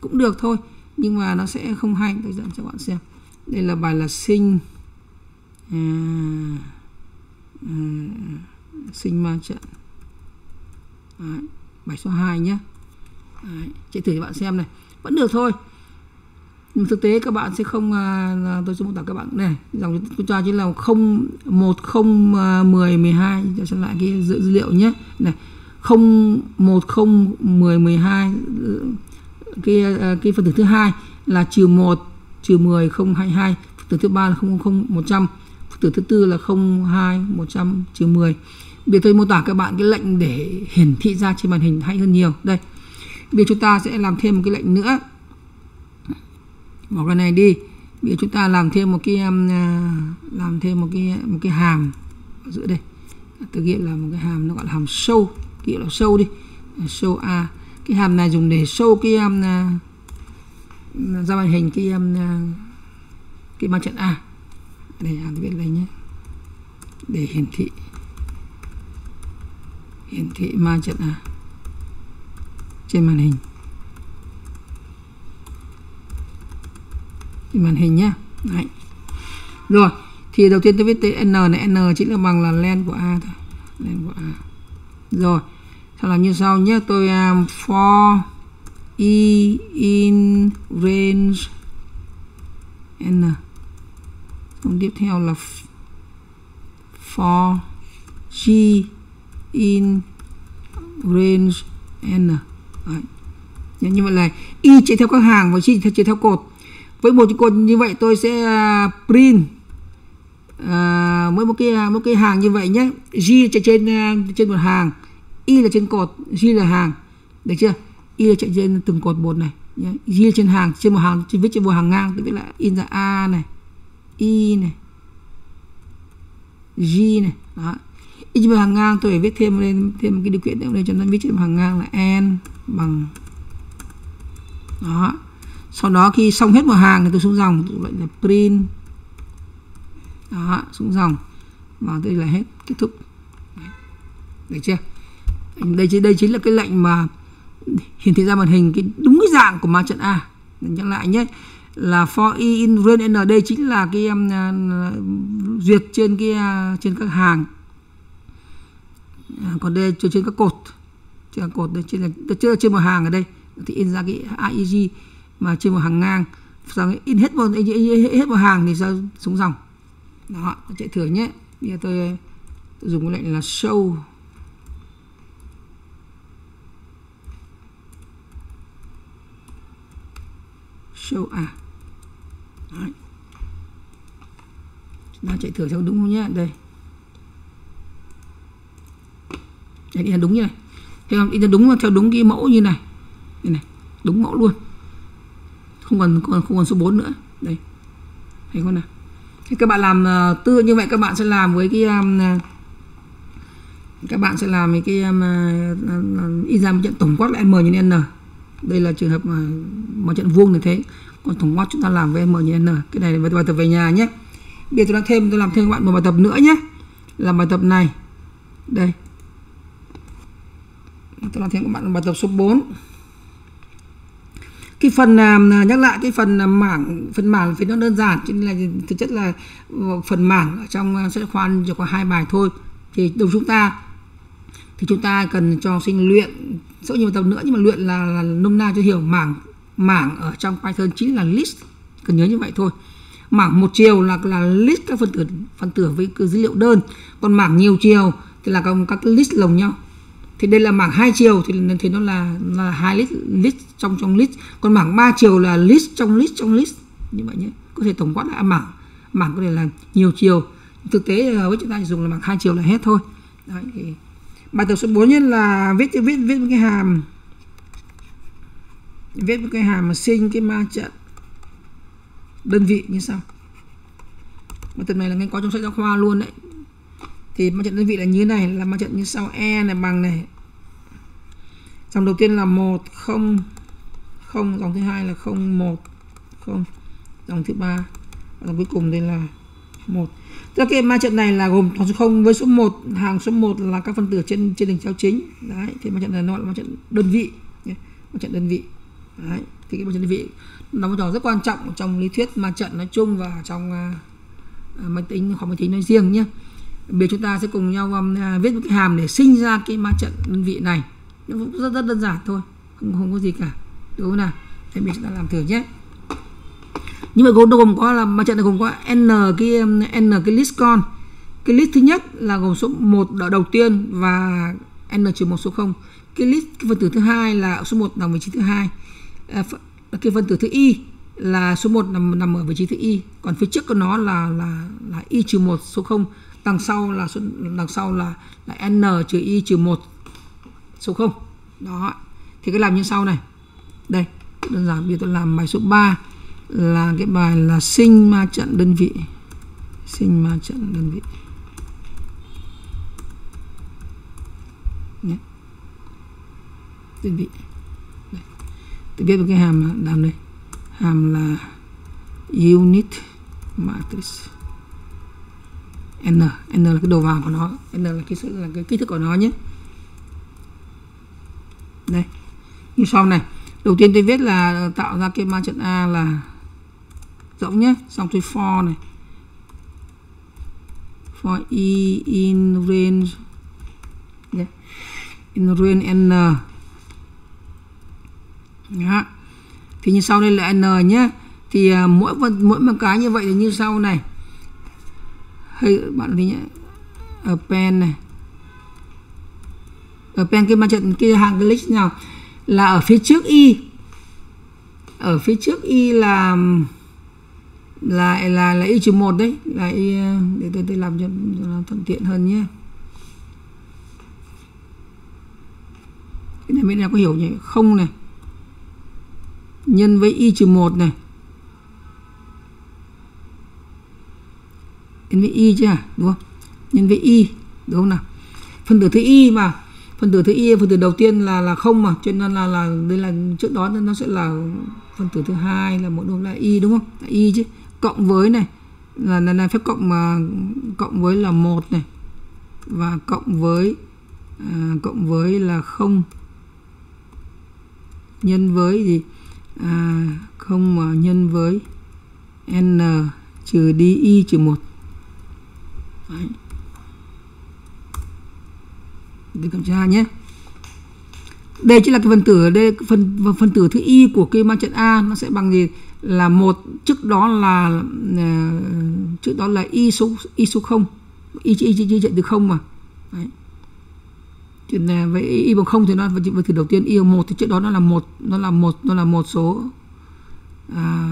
S1: Cũng được thôi nhưng mà nó sẽ không hay tôi dẫn cho bạn xem đây là bài là sinh. À, à, sinh ma trận Đấy, bài số 2 nhé Đấy, chạy thử cho bạn xem này. Vẫn được thôi. Nhưng thực tế các bạn sẽ không à, tôi sẽ mô tả các bạn. Này dòng chúng ta chỉ là không một không à, mười mười hai. Cho xem lại cái dữ, dữ liệu nhé. Này không một không mười mười hai cái à, cái phần tử thứ hai là trừ một trừ mười không hai hai phần tử thứ ba là không không một trăm phần tử thứ tư là không hai một trăm trừ mười Bây tôi mô tả các bạn cái lệnh để hiển thị ra trên màn hình hay hơn nhiều. Đây. Bây chúng ta sẽ làm thêm một cái lệnh nữa. Bỏ cái này đi. bây giờ chúng ta làm thêm một cái um, à, làm thêm một cái một cái hàm ở giữa đây thực hiện là một cái hàm nó gọi là hàm sâu ký là sâu đi sâu a cái hàm này dùng để sâu cái um, à, ra màn hình cái um, à, cái ma trận a. Đây à, hàm viết đây nhé. Để hiển thị. Hiển thị ma trận a trên màn hình. Trên màn hình nhé Đấy. rồi thì đầu tiên tôi viết tới n này. N chính là bằng là len của a thôi. Len của a. Rồi sau làm như sau nhé tôi um, for e in range n. Xong tiếp theo là for g in range n. Đấy. như vậy là y chạy theo các hàng và g chạy theo cột. Với một cột như vậy tôi sẽ à, print uh, mỗi một cái à, một cái hàng như vậy nhé. G chạy trên trên một hàng y là trên cột g là hàng. Được chưa? Y là chạy trên từng cột một này. Nhé g trên hàng, trên một hàng trên viết trên một hàng ngang tôi viết là in ra a này y này, g này. Đó. Y trên một hàng ngang, tôi phải viết thêm lên, thêm một cái điều kiện nữa lên cho nó viết trên một hàng ngang là n bằng. Đó. Sau đó khi xong hết một hàng thì tôi xuống dòng, tôi lại là print. Đó, xuống dòng. Và đây là hết kết thúc. Đấy. được chưa? Đây chính đây chính là cái lệnh mà hiển thị ra màn hình cái đúng cái dạng của ma trận A. Nhắc lại nhé là for e in run n đây chính là cái um, uh, duyệt trên cái uh, trên các hàng. À, còn đây trên, trên các cột. Trên các cột đây trên là trên, trên một hàng ở đây thì in ra cái AEG mà trên một hàng ngang. Xong in hết một in, in, hết một hàng thì sao xuống dòng. Đó chạy thử nhé. Bây giờ tôi, tôi dùng cái lệnh là show. Show à. Đấy. chúng ta chạy thử theo đúng không nhé đây. Đây đi là đúng như này. Thấy không? Đi là đúng theo đúng cái mẫu như này. Đây này đúng mẫu luôn. Không còn không còn, không còn số 4 nữa. Đây. Thấy không nào? Thì các bạn làm uh, tư như vậy các bạn sẽ làm với cái um, ờ, các bạn sẽ làm với cái um, uh, in ra một trận tổng quát là m nhân n đây là trường hợp mà một trận vuông như thế. Còn tổng quát chúng ta làm với m như n cái này là bài tập về nhà nhé. Bây giờ tôi đang thêm, tôi làm thêm các bạn một bài tập nữa nhé. Làm bài tập này. Đây. Tôi làm thêm các bạn bài tập số 4 cái phần à, nhắc lại cái phần à, mảng phần mảng thì nó đơn giản, cho nên là thực chất là ờ, phần mảng ở trong à, sách khoa chỉ có hai bài thôi. Thì đầu chúng ta thì chúng ta cần cho sinh luyện số nhiều tập nữa nhưng mà luyện là, là nôm na cho hiểu mảng mảng ở trong Python chính là list. Cần nhớ như vậy thôi. Mảng một chiều là là list các phần tử phần tử với dữ liệu đơn. Còn mảng nhiều chiều thì là các, các list lồng nhau. Thì đây là mảng hai chiều thì thì nó là là hai list list trong trong list. Còn mảng ba chiều là list trong list trong list. Như vậy nhé. Có thể tổng quát là mảng mảng có thể là nhiều chiều. Thực tế ờ, với chúng ta dùng là mảng hai chiều là hết thôi. Đấy, thì bài tập số 4 nhất là viết viết viết một cái hàm. Viết một cái hàm mà sinh cái ma trận đơn vị như sau. Bài tập này là ngay có trong sách giáo khoa luôn đấy. Thì ma trận đơn vị là như này, là ma trận như sau e này, bằng này. Dòng đầu tiên là một, không không. Dòng thứ hai là không, một, không. Dòng thứ ba. Và dòng cuối cùng đây là một tức cái ma trận này là gồm toàn số 0 với số 1 hàng số 1 là các phân tử trên trên đường chéo chính. Đấy thì ma trận này nó gọi là ma trận đơn vị. Ma trận đơn vị. Đấy thì cái ma trận đơn vị nó một trò rất quan trọng trong lý thuyết ma trận nói chung và trong uh, máy tính khoa máy tính nói riêng nhé. Bây giờ chúng ta sẽ cùng nhau um, à, viết một cái hàm để sinh ra cái ma trận đơn vị này. Nó cũng rất rất đơn giản thôi không không có gì cả. Đúng không nào? Thế bây giờ chúng ta làm thử nhé nhưng mà gồm gồm có là mặt trận này gồm có n cái um, n cái list con. Cái list thứ nhất là gồm số 1 đầu tiên và n trừ một số 0 cái list cái phần tử thứ hai là số 1 nằm vị trí thứ hai. À, cái phần tử thứ y là số 1 nằm nằm ở vị trí thứ y. Còn phía trước của nó là là là y trừ một số 0 đằng sau là số đằng sau là là n trừ y trừ một số 0 đó. Thì cái làm như sau này. Đây đơn giản bây giờ tôi làm bài số 3 là cái bài là sinh ma trận đơn vị. Sinh ma trận đơn vị. Nhé. đơn vị. Đây. tôi viết một cái hàm làm đây. Hàm là unit matrix. N. N là cái đầu vào của nó. N là cái sự là cái kích thước của nó nhé. Đây. Như sau này. Đầu tiên tôi viết là tạo ra cái ma trận a là rộng nhé xong tôi for này. For e in range. Yeah. in range n. Đó. thì như sau đây là n nhé thì uh, mỗi mỗi một cái như vậy thì như sau này. Hay bạn thì nhé append này. Append cái mặt trận cái hàng cái list nào? Là ở phía trước y ở phía trước y là là là là y trừ một đấy. Là y để tôi tôi làm cho, cho nó thuận tiện hơn nhé. Cái này bên nào có hiểu nhỉ? Không này. Nhân với y trừ một này. Nhân với y chứ à đúng không? Nhân với y đúng không nào? Phần tử thứ y mà. Phần tử thứ y phần tử đầu tiên là là không mà. Cho nên là là đây là trước đó nó sẽ là phần tử thứ hai là một đồng là y đúng không? Là y chứ cộng với này là là, này phép cộng mà cộng với là một này và cộng với à, cộng với là không. Nhân với gì? À, không mà nhân với n trừ đi y trừ một. Đấy. để kiểm tra nhé. Đây chính là cái phần tử đây phần phần tử thứ y của cái ma trận a nó sẽ bằng gì? Là một trước đó là uh, trước đó là y số y số không y y y, chạy từ không mà Đấy. chuyện này với y bằng không thì nó với, với từ đầu tiên y bằng một thì trước đó nó là một nó là một nó là một số à,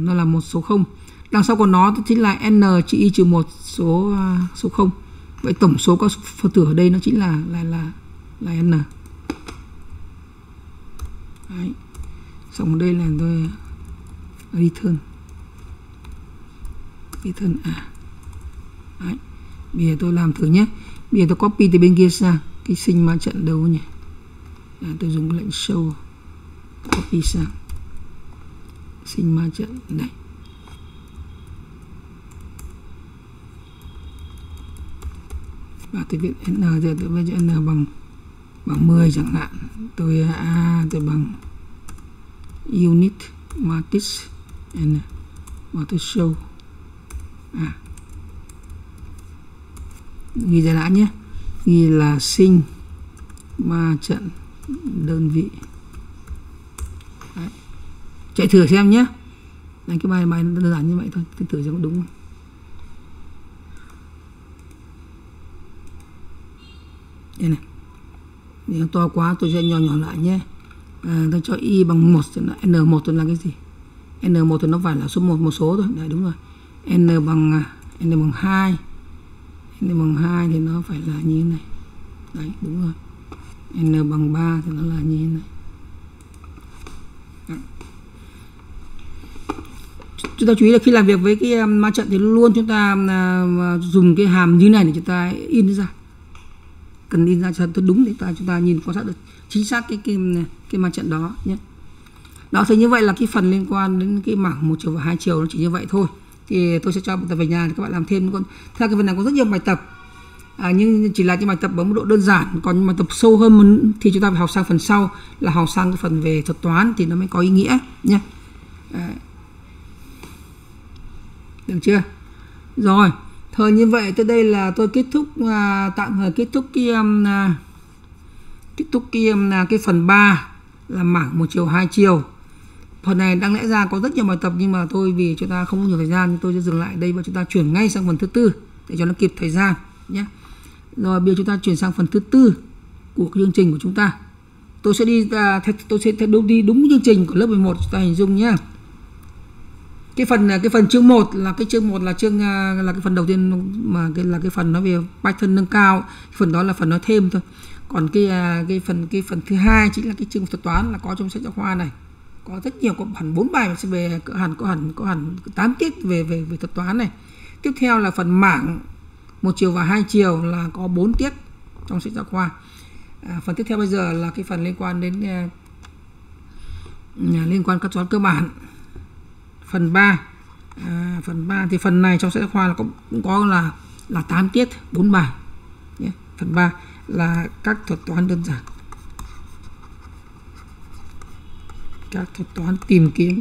S1: nó là một số không đằng sau của nó chính là n trừ y trừ một số uh, số không vậy tổng số các phân tử ở đây nó chính là là là là n Đấy. xong đây là tôi return return à. Đấy. bây giờ tôi làm thử nhé. Bây giờ tôi copy từ bên kia sang cái sinh ma trận đâu nhỉ. À, tôi dùng lệnh show copy sang. Sinh ma trận này. Và tôi viết n giờ tôi viết n bằng bằng 10 chẳng hạn. Tôi a tôi bằng unit matrix and và tôi show. À. Ghi ra đã nhé. Ghi là sinh ma trận đơn vị. Đấy. chạy thử xem nhé. Đấy, cái bài bài đơn giản như vậy thôi thử thử xem có đúng không? Đây này. Nếu to quá tôi sẽ nhỏ nhỏ lại nhé. À, tôi cho y bằng một n 1 tôi là cái gì? N 1 thì nó phải là số 1 một số thôi. Đấy, đúng rồi. N bằng à, n bằng 2 n bằng 2 thì nó phải là như thế này. Đấy, đúng rồi. N bằng 3 thì nó là như thế này. Đấy. chúng ta chú ý là khi làm việc với cái um, ma trận thì luôn chúng ta um, à, dùng cái hàm như này để chúng ta in ra. Cần in ra cho thật đúng để ta, chúng ta nhìn quan sát được chính xác cái cái cái ma trận đó nhé đó thì như vậy là cái phần liên quan đến cái mảng một chiều và hai chiều nó chỉ như vậy thôi thì tôi sẽ cho tập về nhà để các bạn làm thêm còn theo cái phần này có rất nhiều bài tập à, nhưng chỉ là những bài tập ở mức độ đơn giản còn những bài tập sâu hơn thì chúng ta phải học sang phần sau là học sang cái phần về thuật toán thì nó mới có ý nghĩa nhé à. được chưa rồi Thôi như vậy tới đây là tôi kết thúc à, tạm thời kết thúc cái um, à, kết thúc cái um, à, cái phần 3 là mảng một chiều hai chiều. Phần này đang lẽ ra có rất nhiều bài tập nhưng mà tôi vì chúng ta không có nhiều thời gian tôi sẽ dừng lại đây và chúng ta chuyển ngay sang phần thứ tư để cho nó kịp thời gian nhé. Rồi bây giờ chúng ta chuyển sang phần thứ tư của chương trình của chúng ta. Tôi sẽ đi ra theo, tôi sẽ theo đúng đi đúng chương trình của lớp 11 chúng ta hình dung nhé cái phần cái phần chương 1 là cái chương 1 là chương à, là cái phần đầu tiên mà cái là cái phần nói về Python nâng cao phần đó là phần nói thêm thôi còn cái à, cái phần cái phần thứ hai chính là cái chương thuật toán là có trong sách giáo khoa này có rất nhiều có hẳn bốn bài về có hẳn có hẳn có hẳn 8 tiết về về về thuật toán này. Tiếp theo là phần mảng một chiều và hai chiều là có 4 tiết trong sách giáo khoa. À, phần tiếp theo bây giờ là cái phần liên quan đến uh, liên quan các toán cơ bản. Phần 3 à, phần 3 thì phần này trong sách giáo khoa là cũng, cũng có là là 8 tiết 4 bài. Nhé. phần 3 là các thuật toán đơn giản. Các thuật toán tìm kiếm.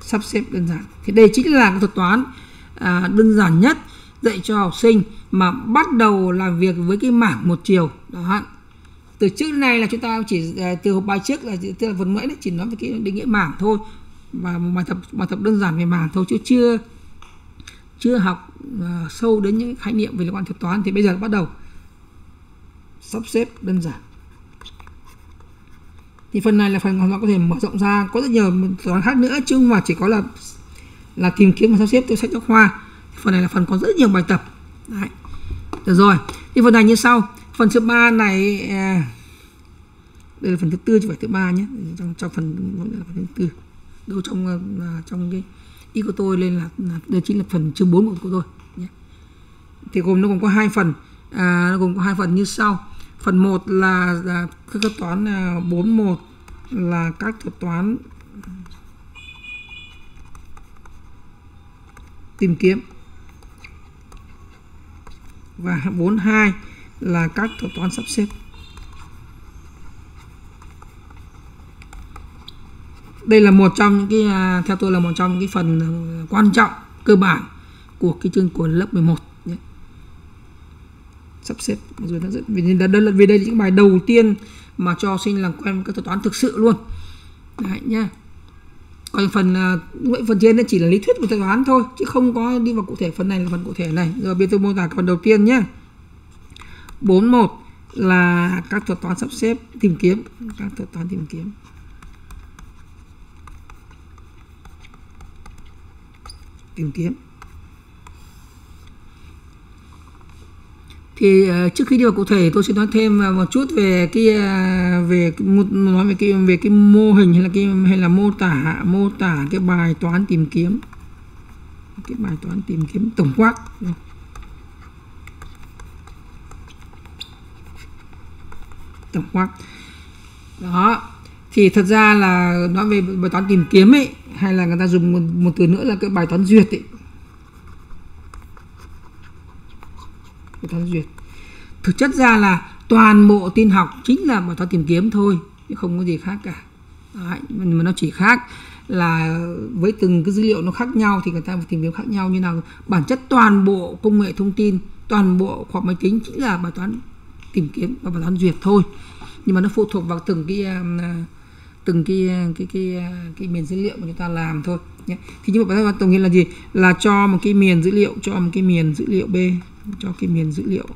S1: Sắp xếp đơn giản. Thì đây chính là thuật toán à, đơn giản nhất dạy cho học sinh mà bắt đầu làm việc với cái mảng một chiều. Đó từ trước này là chúng ta chỉ à, từ hộp bài trước là tức là phần nãy đấy chỉ nói về cái định nghĩa mảng thôi. Và một bài tập bài tập đơn giản về mảng thôi chứ chưa chưa học uh, sâu đến những khái niệm về liên quan thuật toán. Thì bây giờ bắt đầu. Sắp xếp đơn giản thì phần này là phần hoàn toàn có thể mở rộng ra. Có rất nhiều toán khác nữa chứ không mà chỉ có là là tìm kiếm và sắp xếp theo sách giáo khoa. Phần này là phần có rất nhiều bài tập. Đấy. được rồi. Thì phần này như sau. Phần số 3 này à, đây là phần thứ tư chứ phải thứ ba nhé. Trong trong phần là phần thứ tư. Đâu trong à, à, trong cái ý của tôi lên là, là đây chính là phần chương 4 của tôi nhé. Thì gồm nó gồm có hai phần. À, nó gồm có hai phần như sau phần 1 là, là các thuật toán à, 41 là các thuật toán tìm kiếm và 42 là các thuật toán sắp xếp đây là một trong những cái à, theo tôi là một trong những cái phần à, quan trọng cơ bản của cái chương của lớp 11 sắp xếp. Rồi rất vì đây, đây, vì đây là những bài đầu tiên mà cho sinh làm quen với các thuật toán thực sự luôn. Đấy nhá. Còn phần uh, phần trên chỉ là lý thuyết của thuật toán thôi chứ không có đi vào cụ thể. Phần này là phần cụ thể này. Rồi bây tôi mô tả phần đầu tiên nhé 41 là các thuật toán sắp xếp tìm kiếm. Các thuật toán tìm kiếm. Tìm kiếm. Thì uh, trước khi đi vào cụ thể tôi sẽ nói thêm một chút về cái uh, về nói về cái về cái mô hình hay là cái hay là mô tả mô tả cái bài toán tìm kiếm. Cái bài toán tìm kiếm tổng quát. Tổng quát. Đó. Thì thật ra là nói về bài toán tìm kiếm ấy hay là người ta dùng một, một từ nữa là cái bài toán duyệt ấy. Người ta duyệt. Thực chất ra là toàn bộ tin học chính là bài toán tìm kiếm thôi chứ không có gì khác cả. Đấy, mà nó chỉ khác là với từng cái dữ liệu nó khác nhau thì người ta phải tìm kiếm khác nhau. Như nào bản chất toàn bộ công nghệ thông tin toàn bộ khoa học máy tính chính là bài toán tìm kiếm và bài toán duyệt thôi. Nhưng mà nó phụ thuộc vào từng cái từng từng cái à, cái cái à, cái miền dữ liệu mà chúng ta làm thôi nhé. Thì như vậy tổng nghĩa là gì? Là cho một cái miền dữ liệu cho một cái miền dữ liệu B cho cái miền dữ liệu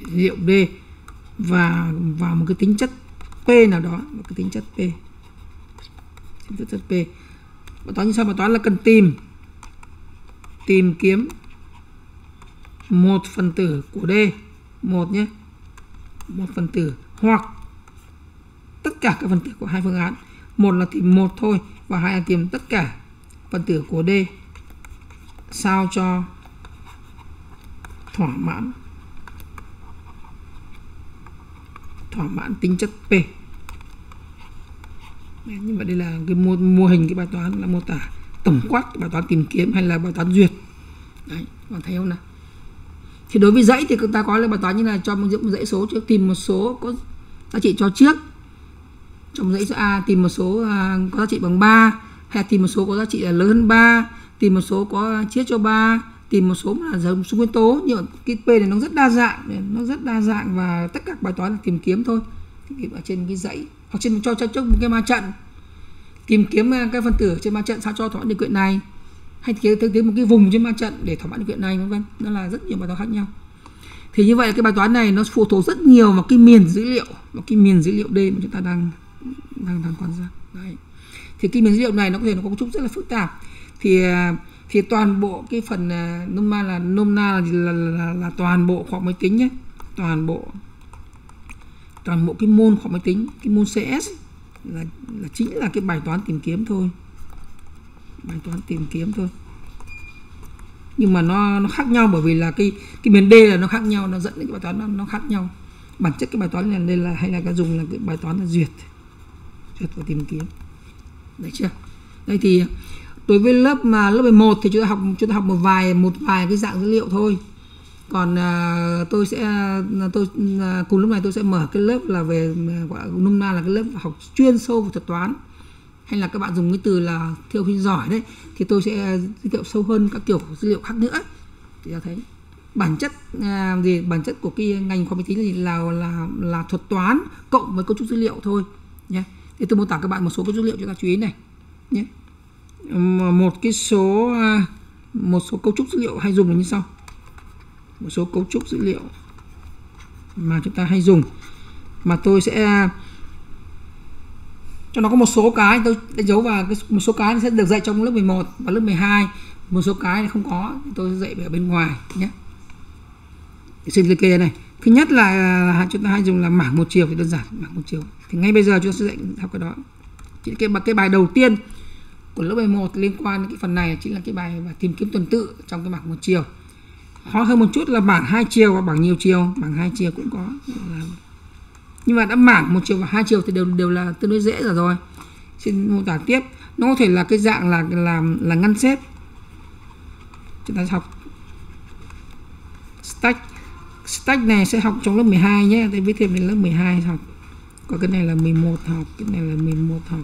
S1: dữ liệu D và và một cái tính chất P nào đó, một cái tính chất P. Tính chất P. Bài toán như sau bài toán là cần tìm tìm kiếm một phần tử của D một nhé một phần tử hoặc tất cả các phần tử của hai phương án một là tìm một thôi và hai là tìm tất cả. Phần tử của D. Sao cho thỏa mãn? Thỏa mãn tính chất P. Đấy, như vậy đây là cái mô, mô hình cái bài toán là mô tả tổng quát bài toán tìm kiếm hay là bài toán duyệt. Đấy bạn thấy không nào. Thì đối với dãy thì chúng ta có là bài toán như là cho một dãy số trước tìm một số có giá trị cho trước trong dãy số A, tìm một số à, có giá trị bằng 3 hay tìm một số có giá trị là lớn hơn 3 tìm một số có chia cho 3 tìm một số là giống số nguyên tố. Nhưng cái P này nó rất đa dạng nó rất đa dạng và tất cả bài toán là tìm kiếm thôi. Tìm kiếm ở trên cái dãy, hoặc trên cho cho trước một cái ma trận. Tìm kiếm à, các phân tử trên ma trận sao cho thỏa mãn điều kiện này. Hay tìm kiếm một cái vùng trên ma trận để thỏa mãn điều kiện này, vân vân. Nó là rất nhiều bài toán khác nhau. Thì như vậy, cái bài toán này nó phụ thuộc rất nhiều vào cái miền dữ liệu, vào cái miền dữ liệu D mà chúng ta đang đang đang quan sát đấy. Thì cái miếng dữ liệu này nó có thể nó có cấu trúc rất là phức tạp. Thì à, thì toàn bộ cái phần à, nôm na là nôm na là, là, là, là toàn bộ khoa học máy tính nhé. Toàn bộ toàn bộ cái môn khoa máy tính cái môn CS là là chính là cái bài toán tìm kiếm thôi. Bài toán tìm kiếm thôi. Nhưng mà nó nó khác nhau bởi vì là cái cái miền D là nó khác nhau nó dẫn đến cái bài toán nó, nó khác nhau. Bản chất cái bài toán này đây là hay là cái dùng là cái bài toán là duyệt duyệt và tìm kiếm. Đấy chưa? Đây thì đối với lớp mà lớp 11 thì chúng ta học chúng ta học một vài một vài cái dạng dữ liệu thôi. Còn à, tôi sẽ tôi à, cùng lúc này tôi sẽ mở cái lớp là về à, gọi là nôm na là cái lớp học chuyên sâu về thuật toán. Hay là các bạn dùng cái từ là thiêu sinh giỏi đấy thì tôi sẽ giới thiệu sâu hơn các kiểu dữ liệu khác nữa. Thì ta thấy. Bản chất à, gì? Bản chất của cái ngành khoa máy tính là là là là thuật toán cộng với cấu trúc dữ liệu thôi nhé thì tôi mô tả các bạn một số cái dữ liệu chúng ta chú ý này, nhé. Một cái số à, một số cấu trúc dữ liệu hay dùng là như sau. Một số cấu trúc dữ liệu mà chúng ta hay dùng. Mà tôi sẽ à, cho nó có một số cái tôi đánh dấu vào cái một số cái sẽ được dạy trong lớp 11 và lớp 12 một số cái không có, tôi sẽ dạy ở bên ngoài, nhé. Xin liệt kê này thứ nhất là chúng ta hay dùng là mảng một chiều thì đơn giản, mảng một chiều. Thì ngay bây giờ chúng ta sẽ dạy học cái đó. Chỉ cái bài cái bài đầu tiên của lớp 11 liên quan đến cái phần này chính là cái bài và tìm kiếm tuần tự trong cái bảng một chiều. Khó hơn một chút là bảng hai chiều và bảng nhiều chiều. Bảng hai chiều cũng có. Nhưng mà đã mảng một chiều và hai chiều thì đều đều là tương đối dễ rồi rồi xin mô tả tiếp. Nó có thể là cái dạng là làm là ngăn xếp. Chúng ta học. Stack stack này sẽ học trong lớp 12 nhé. Tôi viết thêm đến lớp 12 học. Còn cái này là 11 học cái này là 11 học.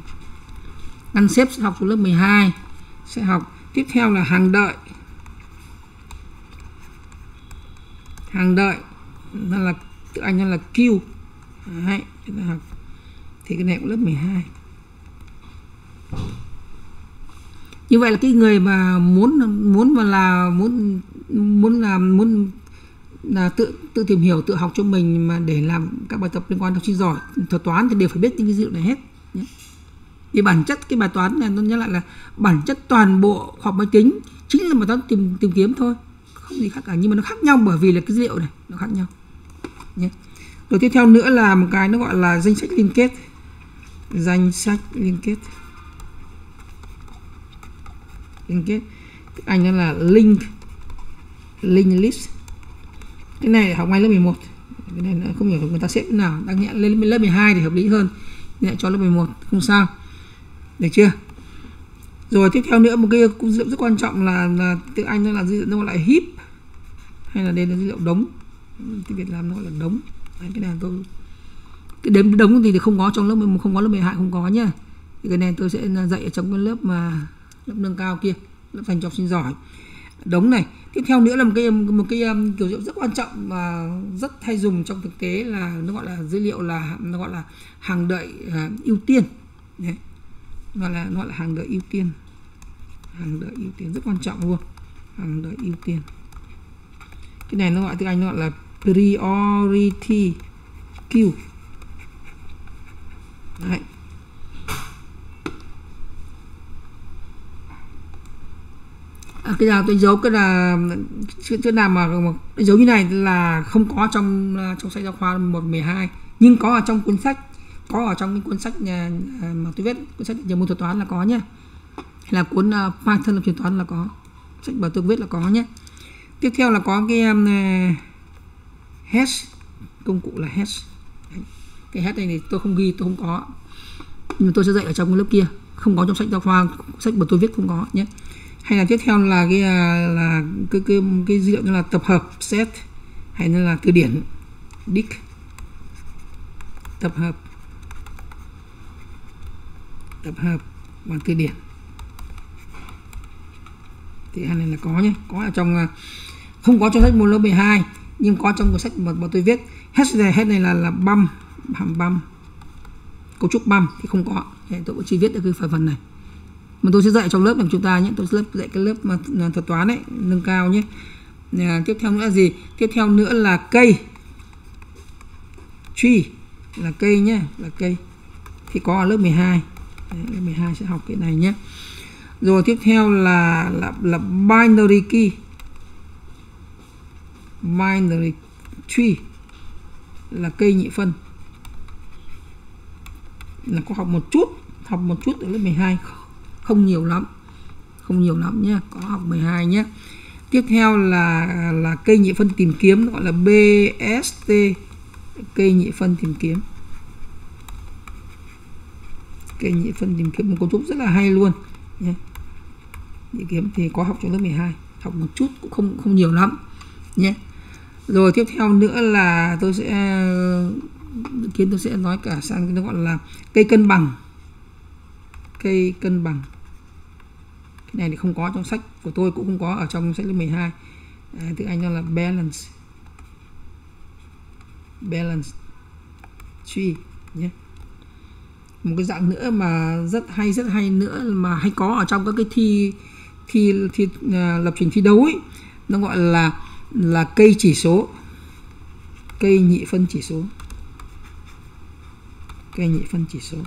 S1: Ngăn xếp sẽ học trong lớp 12 sẽ học. Tiếp theo là hàng đợi. Hàng đợi. Nó là tiếng Anh nó là Q Đấy, chúng ta học. Thì cái này cũng lớp 12 như vậy là cái người mà muốn muốn mà là muốn muốn làm muốn là tự tự tìm hiểu, tự học cho mình mà để làm các bài tập liên quan học sinh giỏi. Thuật toán thì đều phải biết những cái dữ liệu này hết. Nhé. thì bản chất cái bài toán này, tôi nhắc lại là bản chất toàn bộ học máy tính chính là bài toán tìm tìm kiếm thôi, không gì khác cả. Nhưng mà nó khác nhau bởi vì là cái dữ liệu này, nó khác nhau. Nhé. Rồi tiếp theo nữa là một cái nó gọi là danh sách liên kết. Danh sách liên kết. Liên kết. Tiếng Anh nó là link link list cái này học ngay lớp 11 cái này không hiểu người ta xếp thế nào. Đang nhẹ lên lớp 12 thì hợp lý hơn. Nhẹ cho lớp 11 không sao. Được chưa? Rồi tiếp theo nữa một cái dữ liệu rất quan trọng là, là tiếng Anh nó là dữ liệu nó gọi là heap hay là đây là dữ liệu đống. Tiếng Việt làm nó gọi là đống. Đấy, cái này tôi cái đếm đống thì không có trong lớp 11 không có lớp 12 không có nhá. Thì cái này tôi sẽ dạy ở trong cái lớp mà lớp nâng cao kia lớp dành cho học sinh giỏi đống này. Tiếp theo nữa là một cái một cái um, kiểu dữ rất quan trọng và rất hay dùng trong thực tế là nó gọi là dữ liệu là nó gọi là hàng đợi uh, ưu tiên. Đấy. nó là nó gọi là hàng đợi ưu tiên. Hàng đợi ưu tiên rất quan trọng luôn. Hàng đợi ưu tiên. Cái này nó gọi tiếng anh nó gọi là priority queue. Đấy. À, cái nào tôi giấu cái là chữ, chữ nào mà, mà cái dấu như này là không có trong à, trong sách giáo khoa 1 12 nhưng có ở trong cuốn sách có ở trong cái cuốn sách nhà, mà tôi viết cuốn sách về môn thuật toán là có nhé hay là cuốn à, uh, Python lập truyền toán là có sách mà tôi viết là có nhé tiếp theo là có cái um, hash công cụ là hash cái hash này thì tôi không ghi tôi không có. Nhưng tôi sẽ dạy ở trong lớp kia không có trong sách giáo khoa sách mà tôi viết không có nhé hay là tiếp theo là cái à, là cái cái cái dữ liệu như là tập hợp set hay là từ điển dict tập hợp. Tập hợp bằng từ điển. Thì hai này là có nhé có ở trong à, không có trong sách môn lớp 12 nhưng có trong cuốn sách mà, mà tôi viết. Hết này hết này là là băm hàm băm. Cấu trúc băm thì không có. Thì tôi cũng chỉ viết được cái phần phần này mà tôi sẽ dạy trong lớp của chúng ta nhé. Tôi sẽ dạy cái lớp mà thuật toán ấy nâng cao nhé. À, tiếp theo nữa là gì? Tiếp theo nữa là cây. Tree là cây nhé là cây. Thì có ở lớp 12 Đấy, lớp 12 sẽ học cái này nhé. Rồi tiếp theo là là là binary key. Binary tree là cây nhị phân. Là có học một chút học một chút ở lớp 12 không nhiều lắm, không nhiều lắm nhé có học 12 nhé tiếp theo là là cây nhị phân tìm kiếm gọi là BST cây nhị phân tìm kiếm. Cây nhị phân tìm kiếm, một cấu trúc rất là hay luôn nhé nhị kiếm thì có học trong lớp 12 học một chút cũng không không nhiều lắm nhé rồi tiếp theo nữa là tôi sẽ kiến tôi sẽ nói cả sang cái gọi là cây cân bằng. Cây cân bằng cái này thì không có trong sách của tôi cũng không có ở trong sách lớp 12 à, tiếng Anh nó là balance. Balance tree nhé. Một cái dạng nữa mà rất hay rất hay nữa mà hay có ở trong các cái thi thi thi uh, lập trình thi đấu ấy. Nó gọi là là cây chỉ số. Cây nhị phân chỉ số. Cây nhị phân chỉ số.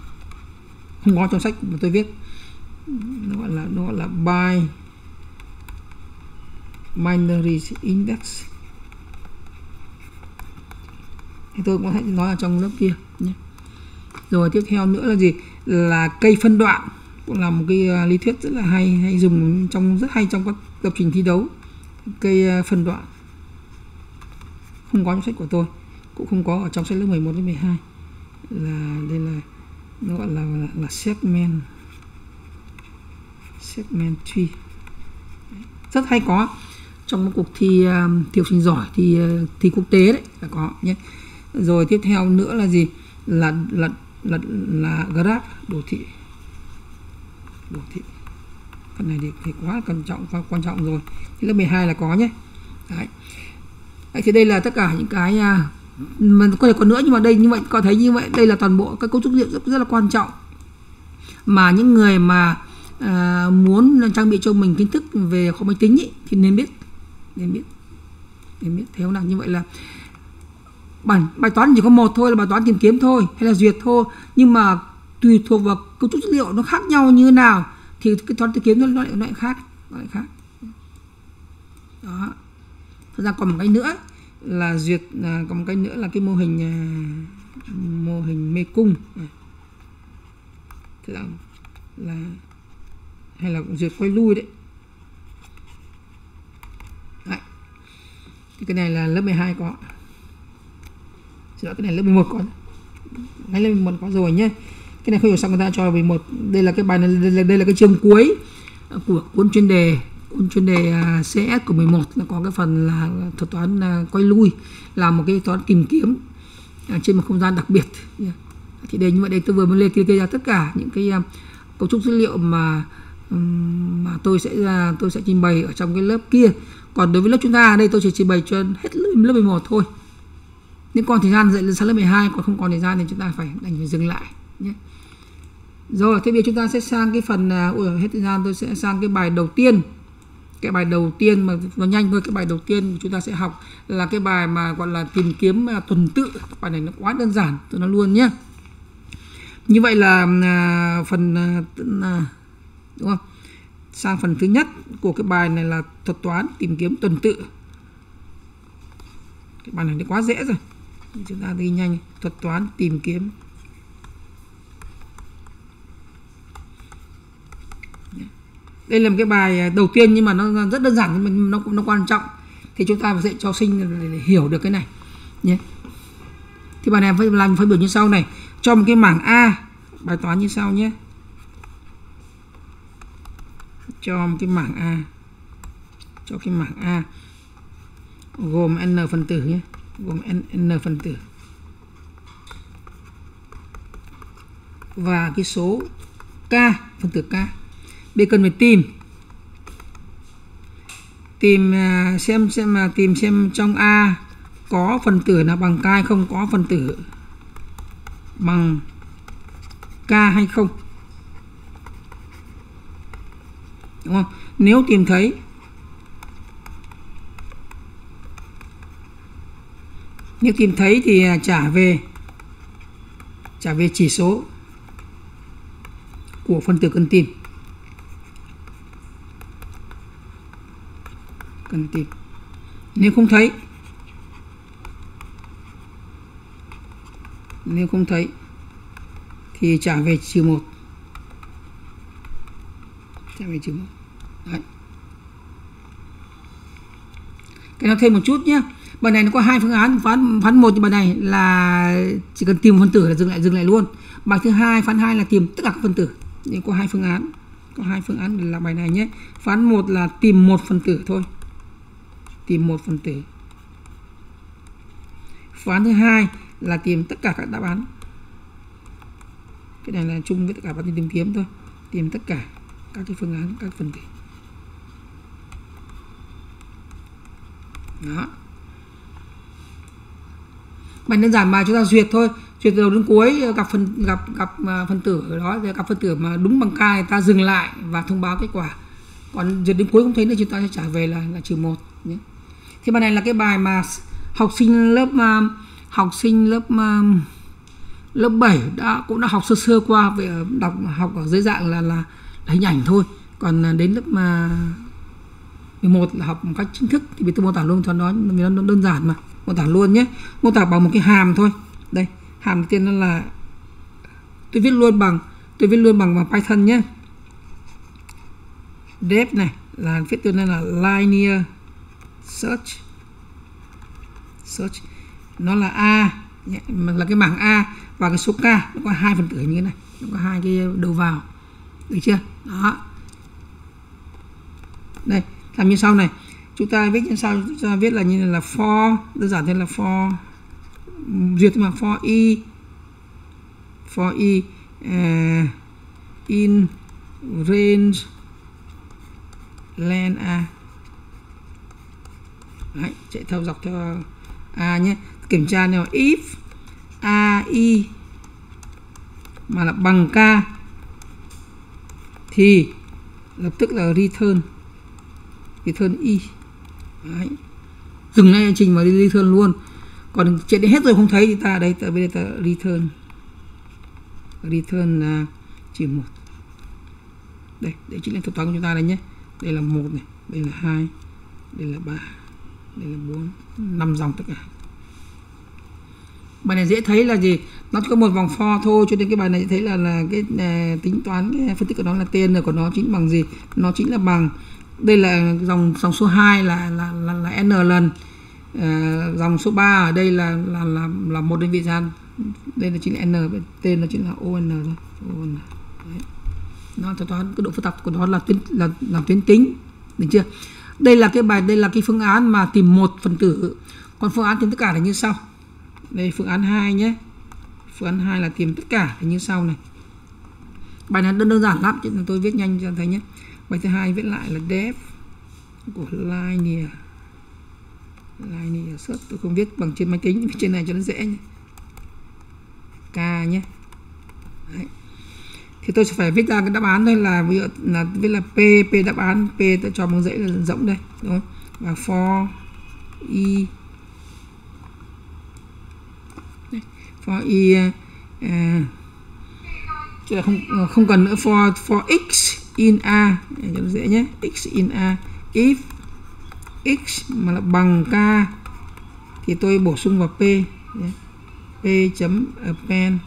S1: Không có trong sách mà tôi viết nó gọi là nó gọi là by binary index. Thì tôi cũng có thể nói ở trong lớp kia nhé. Rồi tiếp theo nữa là gì? Là cây phân đoạn cũng là một cái à, lý thuyết rất là hay hay dùng trong rất hay trong các lập trình thi đấu. Cây à, phân đoạn. Không có trong sách của tôi cũng không có ở trong sách lớp 11 đến 12 là đây là nó gọi là là, là segment segment tree rất hay có. Trong một cuộc thi à, um, thi học sinh giỏi thì uh, thi quốc tế đấy là có nhé. Rồi tiếp theo nữa là gì? Là là là là graph đồ thị. Đồ thị. Phần này thì, thì quá quan trọng và quan trọng rồi. Thì lớp 12 là có nhé. Đấy. đấy thì đây là tất cả những cái uh, mà có thể còn nữa nhưng mà đây như vậy có thấy như vậy đây là toàn bộ các cấu trúc diện liệu rất, rất là quan trọng. Mà những người mà à, muốn trang bị cho mình kiến thức về khoa máy tính ý, thì nên biết nên biết nên biết. Theo nào như vậy là bản bài toán chỉ có một thôi là bài toán tìm kiếm thôi hay là duyệt thôi. Nhưng mà tùy thuộc vào cấu trúc dữ liệu nó khác nhau như thế nào thì cái toán tìm kiếm nó lại nó lại khác nó lại khác. Đó. Thật ra còn một cái nữa là duyệt à, còn một cái nữa là cái mô hình à, mô hình mê cung. Thế là là hay là duyệt quay lui đấy. Đấy. Thì cái này là lớp 12 có. Xin lỗi cái này lớp 11 có. Ngay lớp 11 có rồi nhé Cái này không hiểu sao người ta cho 11 Đây là cái bài này đây là, đây là cái chương cuối Của cuốn chuyên đề Cuốn chuyên đề à, CS của 11 Nó có cái phần là thuật toán à, quay lui Là một cái toán tìm kiếm à, Trên một không gian đặc biệt. Thì đây như vậy đây tôi vừa mới liệt kê ra tất cả những cái cấu trúc dữ liệu mà mà tôi sẽ ra tôi sẽ trình bày ở trong cái lớp kia. Còn đối với lớp chúng ta đây tôi chỉ trình bày cho hết lớp, 11 thôi. Nếu còn thời gian dạy lên sang lớp 12 còn không còn thời gian thì chúng ta phải đành phải dừng lại nhé. Rồi thế bây giờ chúng ta sẽ sang cái phần à, ui, hết thời gian tôi sẽ sang cái bài đầu tiên. Cái bài đầu tiên mà nó nhanh thôi cái bài đầu tiên chúng ta sẽ học là cái bài mà gọi là tìm kiếm à, tuần tự. Bài này nó quá đơn giản tôi nói luôn nhé. Như vậy là à, phần đúng không? Sang phần thứ nhất của cái bài này là thuật toán tìm kiếm tuần tự. Cái bài này nó quá dễ rồi. Chúng ta đi nhanh. Thuật toán tìm kiếm. Đây là một cái bài à, đầu tiên nhưng mà nó rất đơn giản nhưng mà nó nó quan trọng. Thì chúng ta phải dạy cho sinh để, hiểu được cái này. Nhé. Thì bài này phải làm phân biểu như sau này. Cho một cái mảng A bài toán như sau nhé cho một cái mảng A. Cho cái mảng A. Gồm n phần tử nhé. Gồm n, n phần tử. Và cái số k phần tử k. Bây cần phải tìm. Tìm à, xem xem mà tìm xem trong a có phần tử nào bằng k hay không có phần tử bằng k hay không. Đúng không? Nếu tìm thấy, nếu tìm thấy thì à, trả về trả về chỉ số của phân tử cần tìm. Cần tìm. Nếu không thấy, nếu không thấy thì trả về trừ một. Trả về trừ một đấy cái nó thêm một chút nhé bài này nó có hai phương án, phán phán một như bài này là chỉ cần tìm phân tử là dừng lại dừng lại luôn. Bài thứ hai, phán hai là tìm tất cả các phân tử. Nhưng có hai phương án, có hai phương án là làm bài này nhé. Phán một là tìm một phân tử thôi. Tìm một phân tử. Phán thứ hai là tìm tất cả các đáp án. Cái này là chung với tất cả các tìm kiếm thôi. Tìm tất cả các cái phương án, các phần tử. Đó. Bài đơn giản mà chúng ta duyệt thôi. Duyệt từ đầu đến cuối ờ, gặp phần gặp gặp ờ, uh, phân tử ở đó gặp phân tử mà đúng bằng k thì ta dừng lại và thông báo kết quả. Còn duyệt đến cuối không thấy nữa chúng ta sẽ trả về là là trừ một nhé. Thì bài này là cái bài mà học sinh lớp ờ, học sinh lớp lớp 7 đã cũng đã học sơ sơ qua về đọc học ở dưới dạng là là, là hình ảnh thôi. Còn đến lớp mà 11 là học một cách chính thức, thì tôi mô tả luôn cho nó, vì nó đơn giản mà. Mô tả luôn nhé. Mô tả bằng một cái hàm thôi. Đây, hàm đầu tiên nó là, tôi viết luôn bằng, tôi viết luôn bằng bằng Python nhé. Def này là viết tên là linear search. Search. Nó là a là cái bảng a và cái số k, nó có hai phần tử như thế này. Nó có hai cái đầu vào. Được chưa? Đó. Đây làm như sau này. Chúng ta viết như sau chúng ta viết là như là for đơn giản thế là for duyệt mà for e for e uh, in range len a. Đấy, chạy theo dọc theo a nhé. Kiểm tra nếu if a i mà là bằng k thì lập tức là return return y. Đấy. dừng ngay trình mà đi return luôn. Còn chạy đến hết rồi không thấy thì ta đây ta bây giờ ta return return là chỉ một. Đây để chính là thuật toán của chúng ta đây nhé. Đây là một này đây là hai đây là ba đây là bốn năm dòng tất cả. Bài này dễ thấy là gì? Nó chỉ có một vòng for thôi cho nên cái bài này thấy là là cái à, tính toán cái phân tích của nó là tên của nó chính bằng gì? Nó chính là bằng đây là dòng dòng số 2 là là là, là n lần. À, dòng số 3 ở đây là là là là một đơn vị gian. Đây là chính là n tên là chính là on thôi. On Đấy. nó cho toán cái độ phức tạp của nó là tuyến là là tuyến tính. Được chưa? Đây là cái bài đây là cái phương án mà tìm một phần tử. Còn phương án tìm tất cả là như sau. Đây phương án 2 nhé. Phương án 2 là tìm tất cả là như sau này. Bài này đơn đơn giản lắm chứ tôi viết nhanh cho thấy nhé bài thứ hai viết lại là def của linear linear search tôi không viết bằng trên máy tính trên này cho nó dễ nhé. K nhé. Đấy. thì tôi sẽ phải viết ra cái đáp án đây là ví dụ là viết là p p đáp án p tôi cho bằng dãy là rỗng đây đúng không? Và for e. i for i uh, chứ không không cần nữa for for x in a để cho nó dễ nhé. X in a. If x mà là bằng k thì tôi bổ sung vào p. Nhé. p chấm append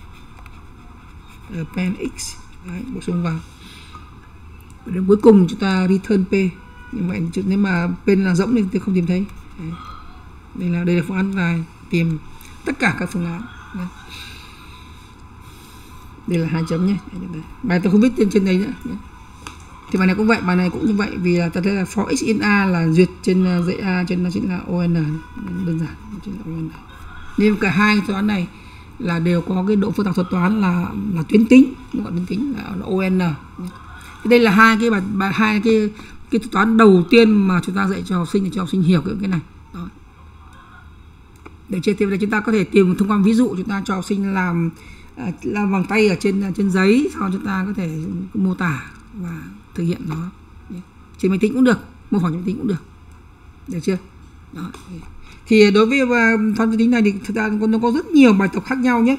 S1: append x. Đấy, bổ sung vào. Và đến cuối cùng chúng ta return p. Nhưng mà nếu mà p là rỗng thì tôi không tìm thấy. Đấy. đây là đây là phương án là tìm tất cả các phương án. Đấy. đây là hai chấm nhé. Bài tôi không biết trên trên đây nữa. Nhé thì bài này cũng vậy bài này cũng như vậy vì là ta thấy là for x in a là duyệt trên à, dãy a trên nó chính là on đơn giản chính là on nên cả hai toán này là đều có cái độ phức tạp thuật toán là là tuyến tính gọi tuyến tính là, là on thì đây là hai cái bài, bài hai cái cái thuật toán đầu tiên mà chúng ta dạy cho học sinh để cho học sinh hiểu cái cái này. Đó. để chơi tiếp là chúng ta có thể tìm thông qua ví dụ chúng ta cho học sinh làm à, làm bằng tay ở trên à, trên giấy sau chúng ta có thể mô tả và thực hiện nó. Trên máy tính cũng được mô phỏng trên máy tính cũng được. Được chưa? Đó. thì đối với à, toán máy tính này thì thực ra nó có rất nhiều bài tập khác nhau nhé.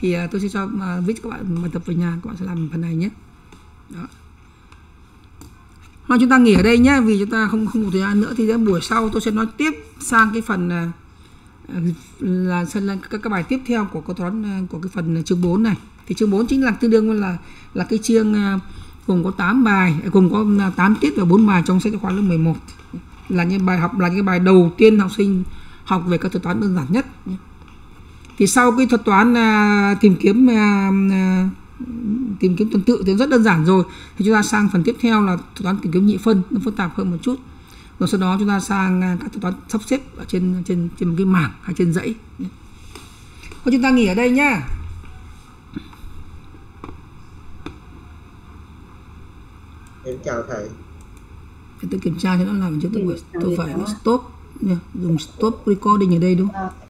S1: Thì à, tôi sẽ cho uh, viết các bạn bài tập về nhà các bạn sẽ làm phần này nhé. Đó. Mà chúng ta nghỉ ở đây nhé vì chúng ta không không có thời gian nữa. Thì đến buổi sau tôi sẽ nói tiếp sang cái phần uh, là sẽ là các, các bài tiếp theo của câu toán của cái phần chương 4 này. Thì chương 4 chính là tương đương với là là cái chương cùng có 8 bài cùng có à, 8 tiết và 4 bài trong sách giáo khoa lớp 11 là những bài học là những bài đầu tiên học sinh học về các thuật toán đơn giản nhất. Thì sau cái thuật toán à, tìm kiếm à, à, tìm kiếm tuần tự thì rất đơn giản rồi. Thì chúng ta sang phần tiếp theo là thuật toán tìm kiếm nhị phân nó phức tạp hơn một chút. Rồi sau đó chúng ta sang à, các thuật toán sắp xếp ở trên trên trên một cái mảng hay trên dãy. Thôi chúng ta nghỉ ở đây nhá.
S4: Em chào thầy.
S1: thì tôi kiểm tra cho nó làm cho tôi phải tôi phải stop nha. dùng stop recording ở đây đúng không